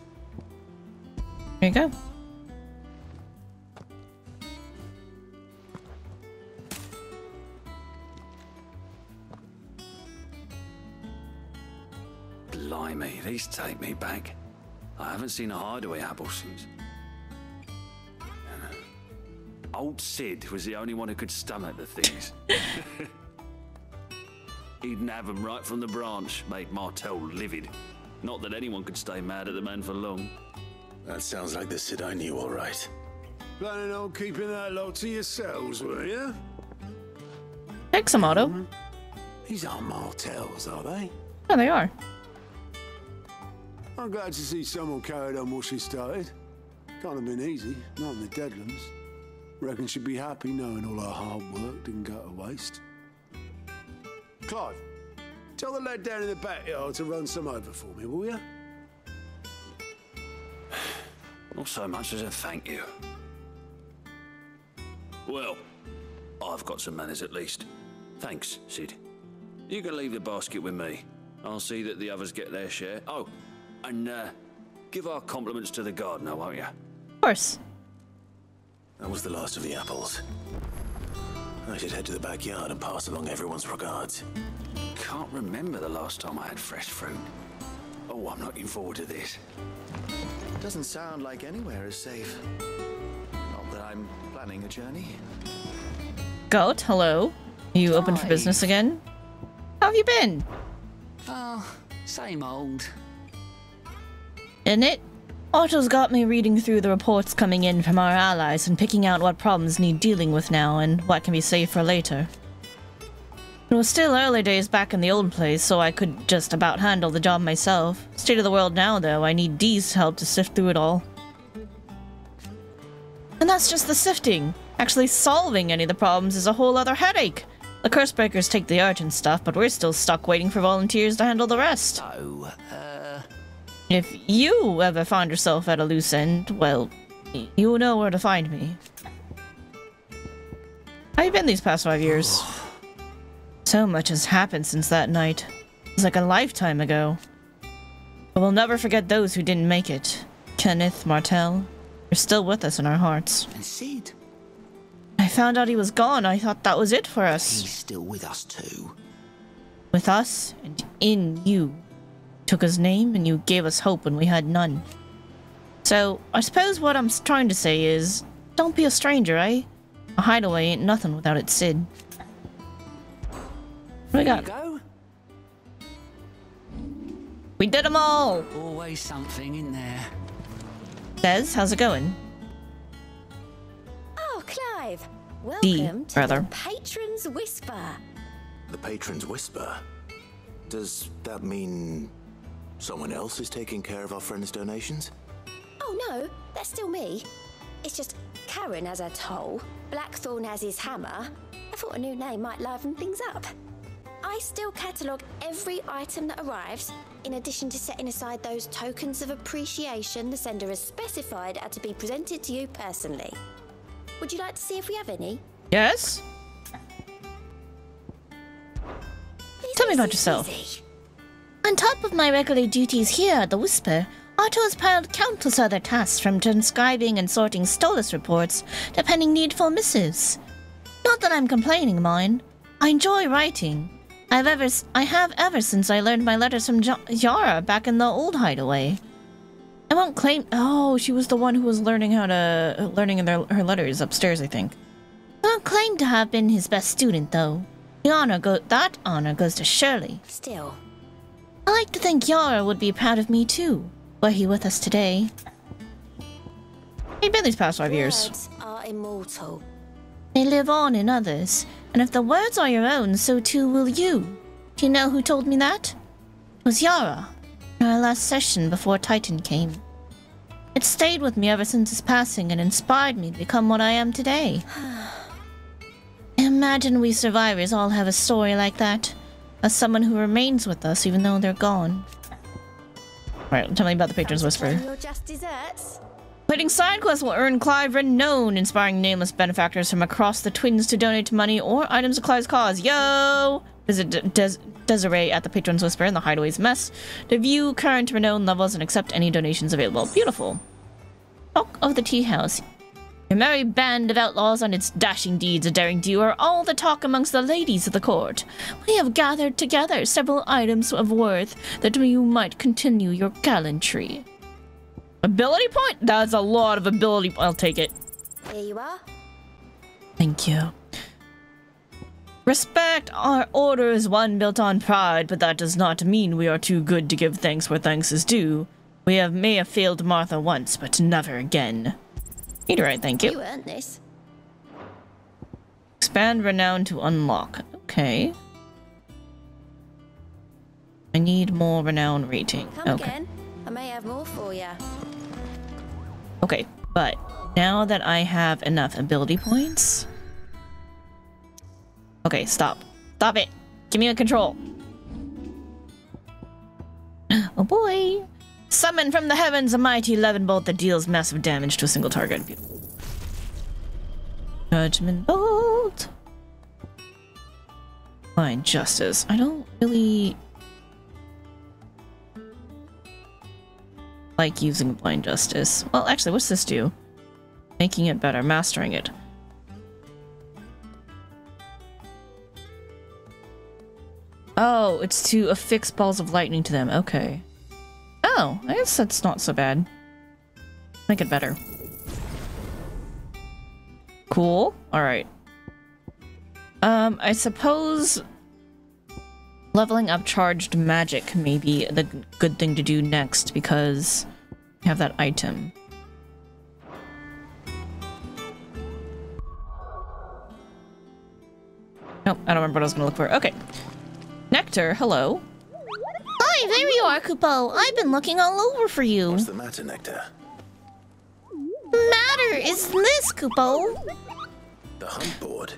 S1: There you go.
S20: Blimey, these take me back. I haven't seen a hideaway apple since.
S10: Uh, old Cid was the only one who could stomach the things. (laughs) He'd nab 'em right from the branch, made Martel livid. Not that anyone could stay mad at the man for long.
S2: That sounds like the Cid I knew, all right.
S15: Planning on keeping that lot to yourselves, were you?
S1: Take some Otto.
S15: These aren't Martels, are they?
S1: Yeah, they are.
S15: I'm glad to see someone carried on what she started. Can't have been easy, not in the Deadlands. Reckon she'd be happy knowing all her hard work didn't go to waste. Clive, tell the lad down in the backyard to run some over for me, will you? (sighs)
S10: Not so much as a thank you. Well, I've got some manners at least. Thanks, Cid. You can leave the basket with me. I'll see that the others get their share. Oh, and uh, give our compliments to the gardener, won't you?
S1: Of course.
S2: That was the last of the apples. I should head to the backyard and pass along everyone's regards.
S10: Can't remember the last time I had fresh fruit. Oh, I'm looking forward to this.
S22: Doesn't sound like anywhere is safe. Not that I'm planning a journey.
S1: Goat, hello. You open for business again? How have you been?
S30: Oh, same old.
S1: In it? Otto's got me reading through the reports coming in from our allies and picking out what problems need dealing with now and what can be saved for later. It was still early days back in the old place, so I could just about handle the job myself. State of the world now, though, I need Dee's help to sift through it all. And that's just the sifting. Actually solving any of the problems is a whole other headache. The Cursebreakers take the art and stuff, but we're still stuck waiting for volunteers to handle the rest.
S30: Uh...
S1: If you ever find yourself at a loose end, well, you know where to find me. How you been these past five years? (sighs) so much has happened since that night. It's like a lifetime ago. But we'll never forget those who didn't make it. Kenneth, Martel, you're still with us in our hearts.
S30: And Cid?
S1: I found out he was gone. I thought that was it for us.
S30: He's still with us too.
S1: With us and in you. Took his name and you gave us hope when we had none. So, I suppose what I'm trying to say is, don't be a stranger, eh? A hideaway ain't nothing without its Cid. What we got?
S30: Go.
S1: We did them all!
S30: Always something in there.
S1: Des, how's it going?
S25: Oh, Clive.
S1: D,
S25: Welcome to
S1: rather.
S25: the Patron's Whisper.
S2: The patron's whisper. Does that mean someone else is taking care of our friend's donations?
S25: Oh no, that's still me. It's just Charon has her toll, Blackthorn has his hammer. I thought a new name might liven things up. I still catalogue every item that arrives, in addition to setting aside those tokens of appreciation the sender has specified are to be presented to you personally. Would you like to see if we have any?
S1: Yes? Tell me about yourself. On top of my regular duties here at the Whisper, Otto has piled countless other tasks from transcribing and sorting Stolas reports to penning needful missives. Not that I'm complaining, mine. I enjoy writing. I've ever, I have ever since I learned my letters from Yara back in the old hideaway. I won't claim. Oh, she was the one who was learning how to learning their, her letters upstairs, I think. I won't claim to have been his best student, though. The honor go that honor goes to Shirley.
S25: Still.
S1: I like to think Yara would be proud of me too. Were he with us today? He'd been these past five years.
S25: Words are immortal.
S1: They live on in others, and if the words are your own, so too will you. Do you know who told me that? It was Yara, in our last session before Titan came. It stayed with me ever since his passing and inspired me to become what I am today. (sighs) Imagine we survivors all have a story like that. As someone who remains with us even though they're gone. Alright, tell me about the Patron's Whisper.
S25: Your just desserts?
S1: Completing side quests will earn Clive renown, inspiring nameless benefactors from across the Twins to donate money or items to Clive's cause. Yo! Visit De- Des- Desiree at the Patron's Whisper in the Hideaway's Mess to view current renown levels and accept any donations available. Beautiful. Talk of the Tea House. Your merry band of outlaws and its dashing deeds of daring do are all the talk amongst the ladies of the court. We have gathered together several items of worth that you might continue your gallantry. Ability point? That's a lot of ability. I'll take it.
S25: Here you are.
S1: Thank you. Respect our order is one built on pride, but that does not mean we are too good to give thanks where thanks is due. We have may have failed Martha once, but never again. Meteorite, thank you.
S25: You earned this.
S1: Expand renown to unlock. Okay. I need more renown rating.
S25: Come
S1: okay.
S25: again. I may have more for you.
S1: Okay, but now that I have enough ability points. Okay, stop. Stop it. Give me a control. (gasps) Oh boy. Summon from the heavens a mighty 11 bolt that deals massive damage to a single target. Judgment bolt. Blind justice. I don't really like using blind justice. Well, actually, what's this do? Making it better, mastering it. Oh, it's to affix balls of lightning to them. Okay. Oh, I guess that's not so bad. Make it better. Cool. Alright. Um, I suppose leveling up charged magic may be the good thing to do next because I have that item. Nope, I don't remember what I was gonna look for. Okay. Nectar, hello.
S25: There you are, Kupo. I've been looking all over for you.
S2: What's the matter, Nectar?
S25: Matter is this, Kupo?
S2: The hunt board.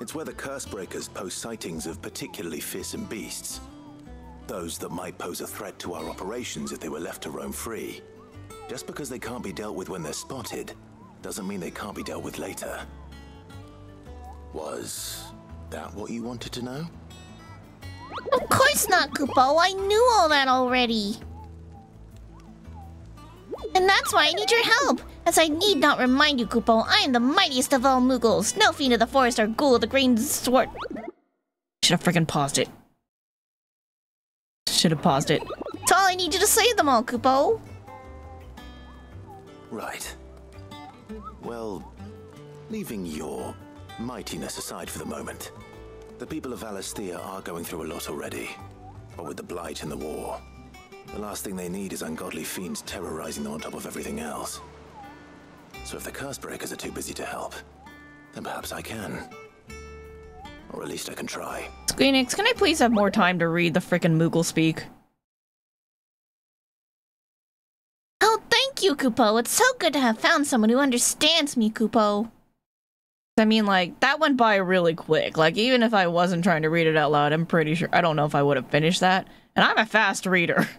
S2: It's where the curse breakers post sightings of particularly fearsome beasts. Those that might pose a threat to our operations if they were left to roam free. Just because they can't be dealt with when they're spotted, doesn't mean they can't be dealt with later. Was that what you wanted to know?
S25: Of course not, Kupo. Oh, I knew all that already. And that's why I need your help. As I need not remind you, Kupo, oh, I am the mightiest of all Moogles. No fiend of the forest or ghoul of the green sword.
S1: Should have freaking paused it. Should have paused it.
S25: That's all I need you to say them all, Kupo. Oh.
S2: Right. Well, leaving your mightiness aside for the moment, the people of Valisthea are going through a lot already. But with the Blight and the war, the last thing they need is ungodly fiends terrorizing them on top of everything else. So if the curse breakers are too busy to help, then perhaps I can. Or at least I can try.
S1: Squeenix, can I please have more time to read the frickin' Moogle speak?
S25: Oh, thank you, Kupo. It's so good to have found someone who understands me, Kupo.
S1: I mean, like, that went by really quick. Like, even if I wasn't trying to read it out loud, I'm pretty sure- I don't know if I would have finished that. And I'm a fast reader. (laughs)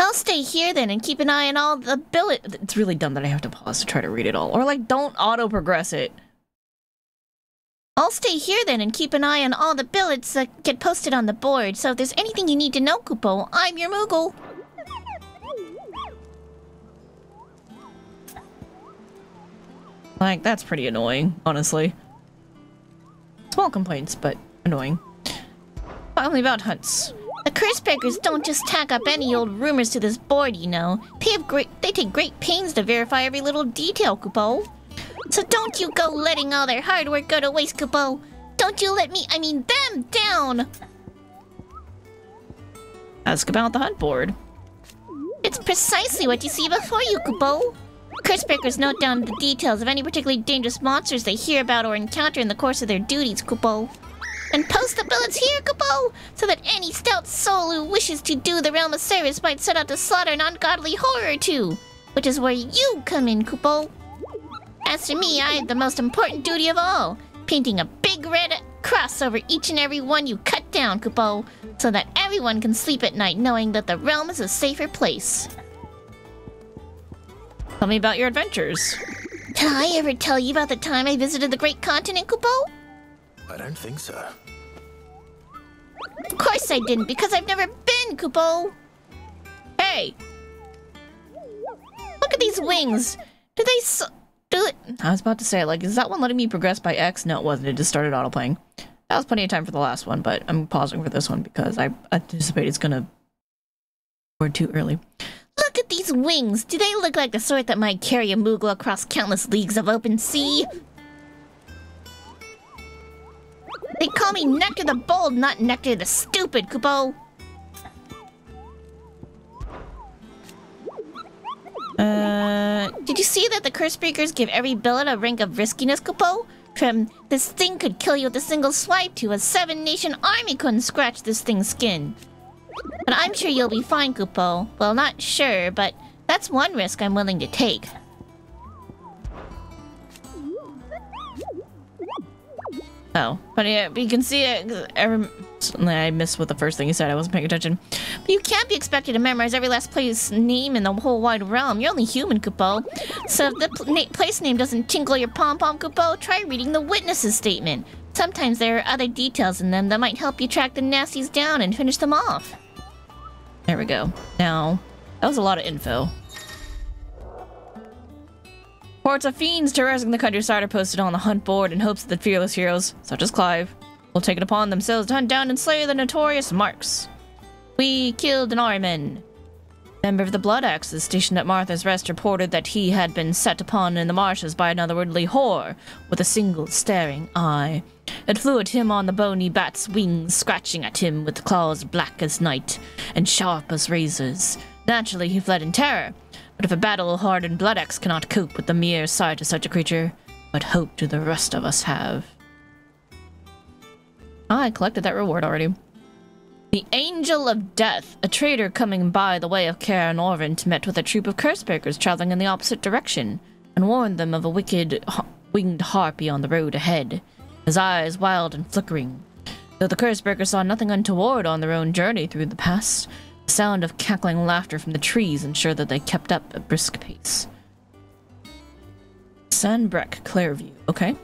S25: I'll stay here then and keep an eye on all the billet.
S1: It's really dumb that I have to pause to try to read it all. Or, like, don't auto-progress it.
S25: I'll stay here then and keep an eye on all the billets that get posted on the board. So if there's anything you need to know, Kupo, I'm your Moogle.
S1: Like, that's pretty annoying, honestly. Small complaints, but annoying. Finally about hunts.
S25: The curse breakers don't just tack up any old rumors to this board, you know. They have great they take great pains to verify every little detail, Kupo. So don't you go letting all their hard work go to waste, Kupo. Don't you let me, I mean them, down.
S1: Ask about the hunt board.
S25: It's precisely what you see before you, Kupo. Cursebreakers note down the details of any particularly dangerous monsters they hear about or encounter in the course of their duties, Kupo. And post the billets here, Kupo, so that any stout soul who wishes to do the realm a service might set out to slaughter an ungodly horror or two, which is where you come in, Kupo. As for me, I have the most important duty of all, painting a big red cross over each and every one you cut down, Kupo, so that everyone can sleep at night knowing that the realm is a safer place.
S1: Tell me about your adventures.
S25: Did I ever tell you about the time I visited the Great Continent, Kupo?
S2: I don't think so.
S25: Of course I didn't, because I've never been, Kupo!
S1: Hey!
S25: Look at these wings! Do they so do it?
S1: I was about to say, like, is that one letting me progress by X? No, it wasn't. It just started autoplaying. That was plenty of time for the last one, but I'm pausing for this one because I anticipate it's gonna Or too early.
S31: Look at these wings! Do they look like the sort that might carry a Moogle across countless leagues of open sea? They call me Nectar the Bold, not Nectar the Stupid, Kupo! Uh, did you see that the curse breakers give every billet a rank of riskiness, Kupo? From this thing could kill you with a single swipe to a seven nation army couldn't scratch this thing's skin. But I'm sure you'll be fine, Kupo. Well, not sure, but that's one risk I'm willing to take.
S1: Oh, but you can see it. Every, I missed what the first thing you said. I wasn't paying attention.
S31: But you can't be expected to memorize every last place name in the whole wide realm. You're only human, Kupo. So if the pl place name doesn't tingle your pom-pom, Kupo, try reading the witness's statement. Sometimes there are other details in them that might help you track the nasties down and finish them off.
S1: There we go. Now, that was a lot of info. Reports of fiends terrorizing the countryside are posted on the hunt board in hopes that fearless heroes, such as Clive, will take it upon themselves to hunt down and slay the notorious marks. We killed an Ahriman. Member of the Blood Axes stationed at Martha's Rest reported that he had been set upon in the marshes by an otherworldly whore with a single staring eye. It flew at him on the bony bat's wings, scratching at him with claws black as night and sharp as razors. Naturally, he fled in terror, but if a battle-hardened Blood Axe cannot cope with the mere sight of such a creature, what hope do the rest of us have? Ah, I collected that reward already. The Angel of Death, a trader coming by the way of Kaer Morhen, met with a troop of cursebreakers traveling in the opposite direction, and warned them of a wicked winged harpy on the road ahead, his eyes wild and flickering. Though the cursebreakers saw nothing untoward on their own journey through the past, the sound of cackling laughter from the trees ensured that they kept up a brisk pace. Sanbreque, Clairview. Okay.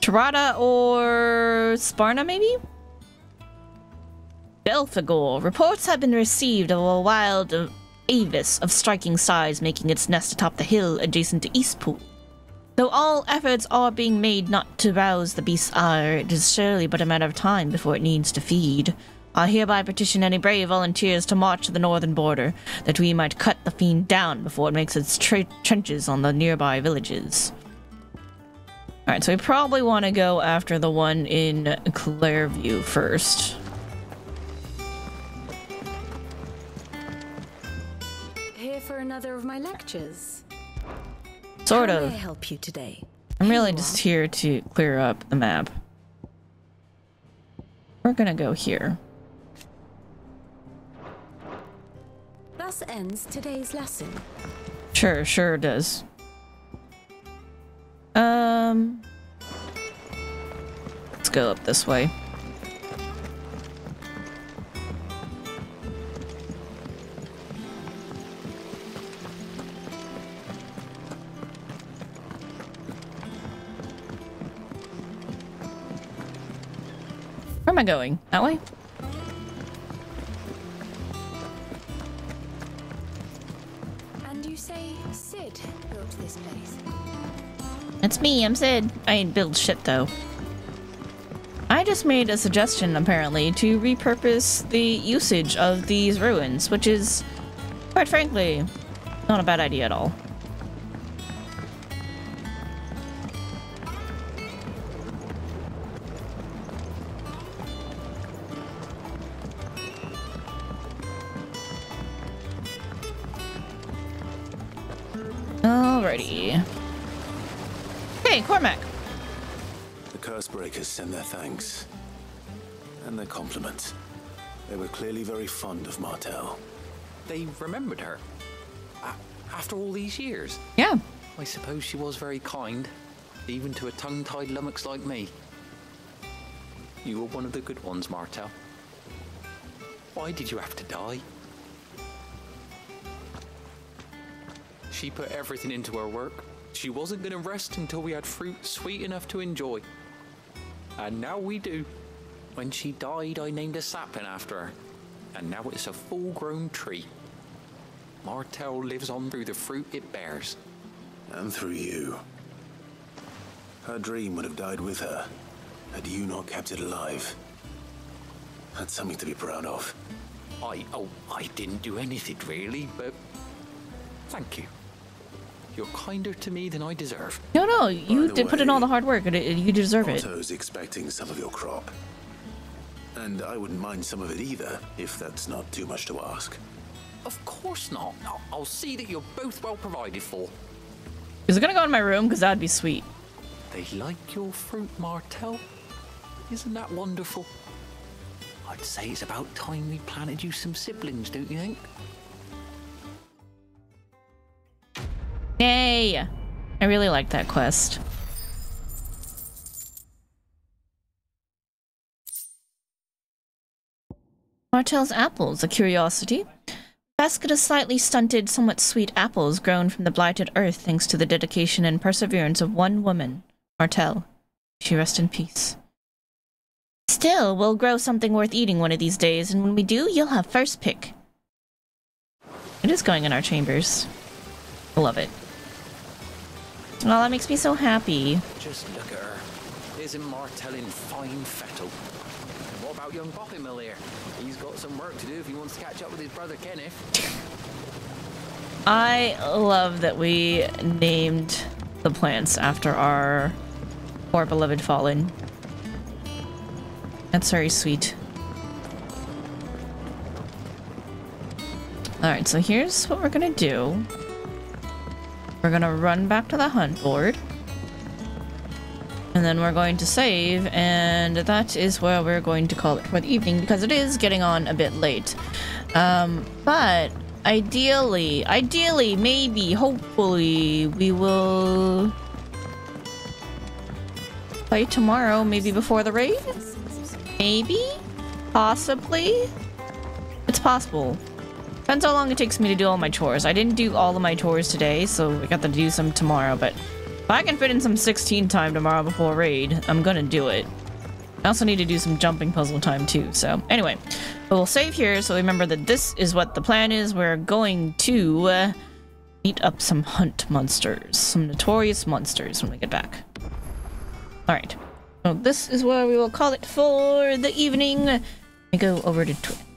S1: Tirada or Sparna, maybe? Belphegor. Reports have been received of a wild avis of striking size making its nest atop the hill adjacent to Eastpool. Though all efforts are being made not to rouse the beast's ire, it is surely but a matter of time before it needs to feed. I hereby petition any brave volunteers to march to the northern border, that we might cut the fiend down before it makes its trenches on the nearby villages. Alright, so we probably want to go after the one in Clairview first.
S23: Here for another of my lectures.
S1: Sort
S23: How
S1: of.
S23: I help you today?
S1: I'm really just here to clear up the map. We're gonna go here.
S23: Thus ends today's lesson.
S1: Sure, sure it does. Um, let's go up this way. Am I going? That way?
S5: And you say Cid built this place?
S1: It's me, I'm Cid. I ain't build shit though. I just made a suggestion, apparently, to repurpose the usage of these ruins, which is, quite frankly, not a bad idea at all. Alrighty. Hey, Cormac.
S2: The curse breakers send their thanks. And their compliments. They were clearly very fond of Martel.
S28: They remembered her. Uh, after all these years.
S1: Yeah.
S28: I suppose she was very kind, even to a tongue-tied lummox like me. You were one of the good ones, Martel. Why did you have to die? She put everything into her work. She wasn't going to rest until we had fruit sweet enough to enjoy. And now we do. When she died, I named a sapling after her. And now it's a full-grown tree. Martel lives on through the fruit it bears.
S2: And through you. Her dream would have died with her, had you not kept it alive. That's something to be proud of.
S28: I, oh, I didn't do anything really, but thank you. You're kinder to me than I deserve.
S1: No, no, you
S2: the
S1: did put in all the hard work, and it, you deserve it.
S2: Otto's expecting some of your crop. And I wouldn't mind some of it either, if that's not too much to ask.
S28: Of course not. I'll, I'll see that you're both well provided for.
S1: Is it gonna go in my room? Because that'd be sweet.
S28: They like your fruit, Martel. Isn't that wonderful? I'd say it's about time we planted you some siblings, don't you think?
S1: Yay! I really like that quest. Martel's apples, a curiosity. Basket of slightly stunted, somewhat sweet apples grown from the blighted earth thanks to the dedication and perseverance of one woman, Martel. She rest in peace. Still, we'll grow something worth eating one of these days, and when we do, you'll have first pick. It is going in our chambers. I love it. Oh, that makes me so happy.
S28: Just look at her. Isn't Martel in fine fettle? And what about young Boppy Mill here? He's got some work to do if he wants to catch up with his brother Kenneth.
S1: I love that we named the plants after our poor beloved fallen. That's very sweet. Alright, so here's what we're gonna do. We're gonna run back to the hunt board. And then we're going to save, and that is where we're going to call it for the evening because it is getting on a bit late. Um, but ideally, ideally, maybe, hopefully, we will play tomorrow, maybe before the raid? Maybe? Possibly? It's possible. Depends how long it takes me to do all my chores. I didn't do all of my chores today, so I got to do some tomorrow, but if I can fit in some 16 time tomorrow before raid, I'm gonna do it. I also need to do some jumping puzzle time too, so anyway. We'll save here, so remember that this is what the plan is. We're going to uh, up some hunt monsters. Some notorious monsters when we get back. Alright. So this is where we will call it for the evening. Me go over to Twitch.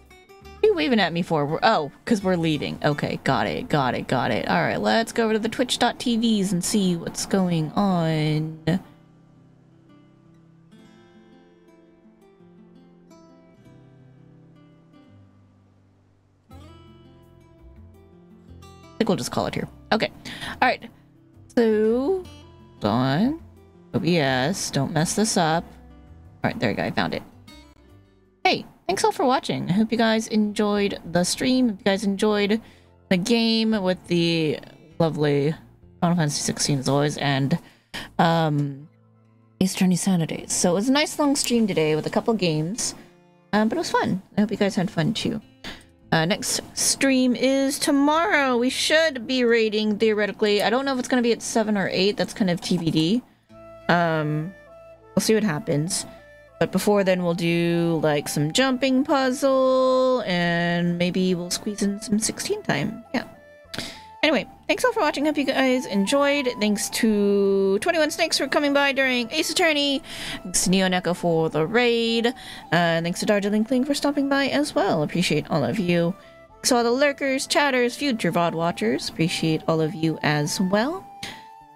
S1: What are you waving at me for? Oh, because we're leaving. Okay, got it, got it, got it. All right, let's go over to the twitch.tvs and see what's going on. I think we'll just call it here. Okay. All right. So, on. OBS, don't mess this up. All right, there you go. I found it. Thanks all for watching. I hope you guys enjoyed the stream. If you guys enjoyed the game with the lovely Final Fantasy 16 as always, and um, Attorney Saturdays. So it was a nice long stream today with a couple games, um, but it was fun. I hope you guys had fun too. Uh, next stream is tomorrow. We should be rating theoretically. I don't know if it's going to be at 7 or 8. That's kind of TBD. Um, we'll see what happens. But before then, we'll do like some jumping puzzle and maybe we'll squeeze in some 16 time. Yeah. Anyway, thanks all for watching. Hope you guys enjoyed. Thanks to 21 Snakes for coming by during Ace Attorney. Thanks to Neo Neko for the raid. Uh, thanks to Darjeeling for stopping by as well. Appreciate all of you. Thanks to all the lurkers, chatters, future VOD watchers. Appreciate all of you as well.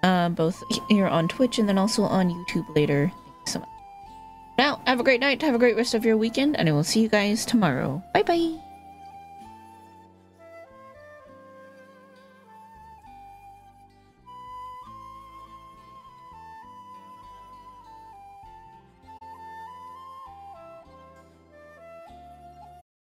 S1: Uh, both here on Twitch and then also on YouTube later. Thank you so much. Now, have a great night, have a great rest of your weekend, and I will see you guys tomorrow. Bye bye!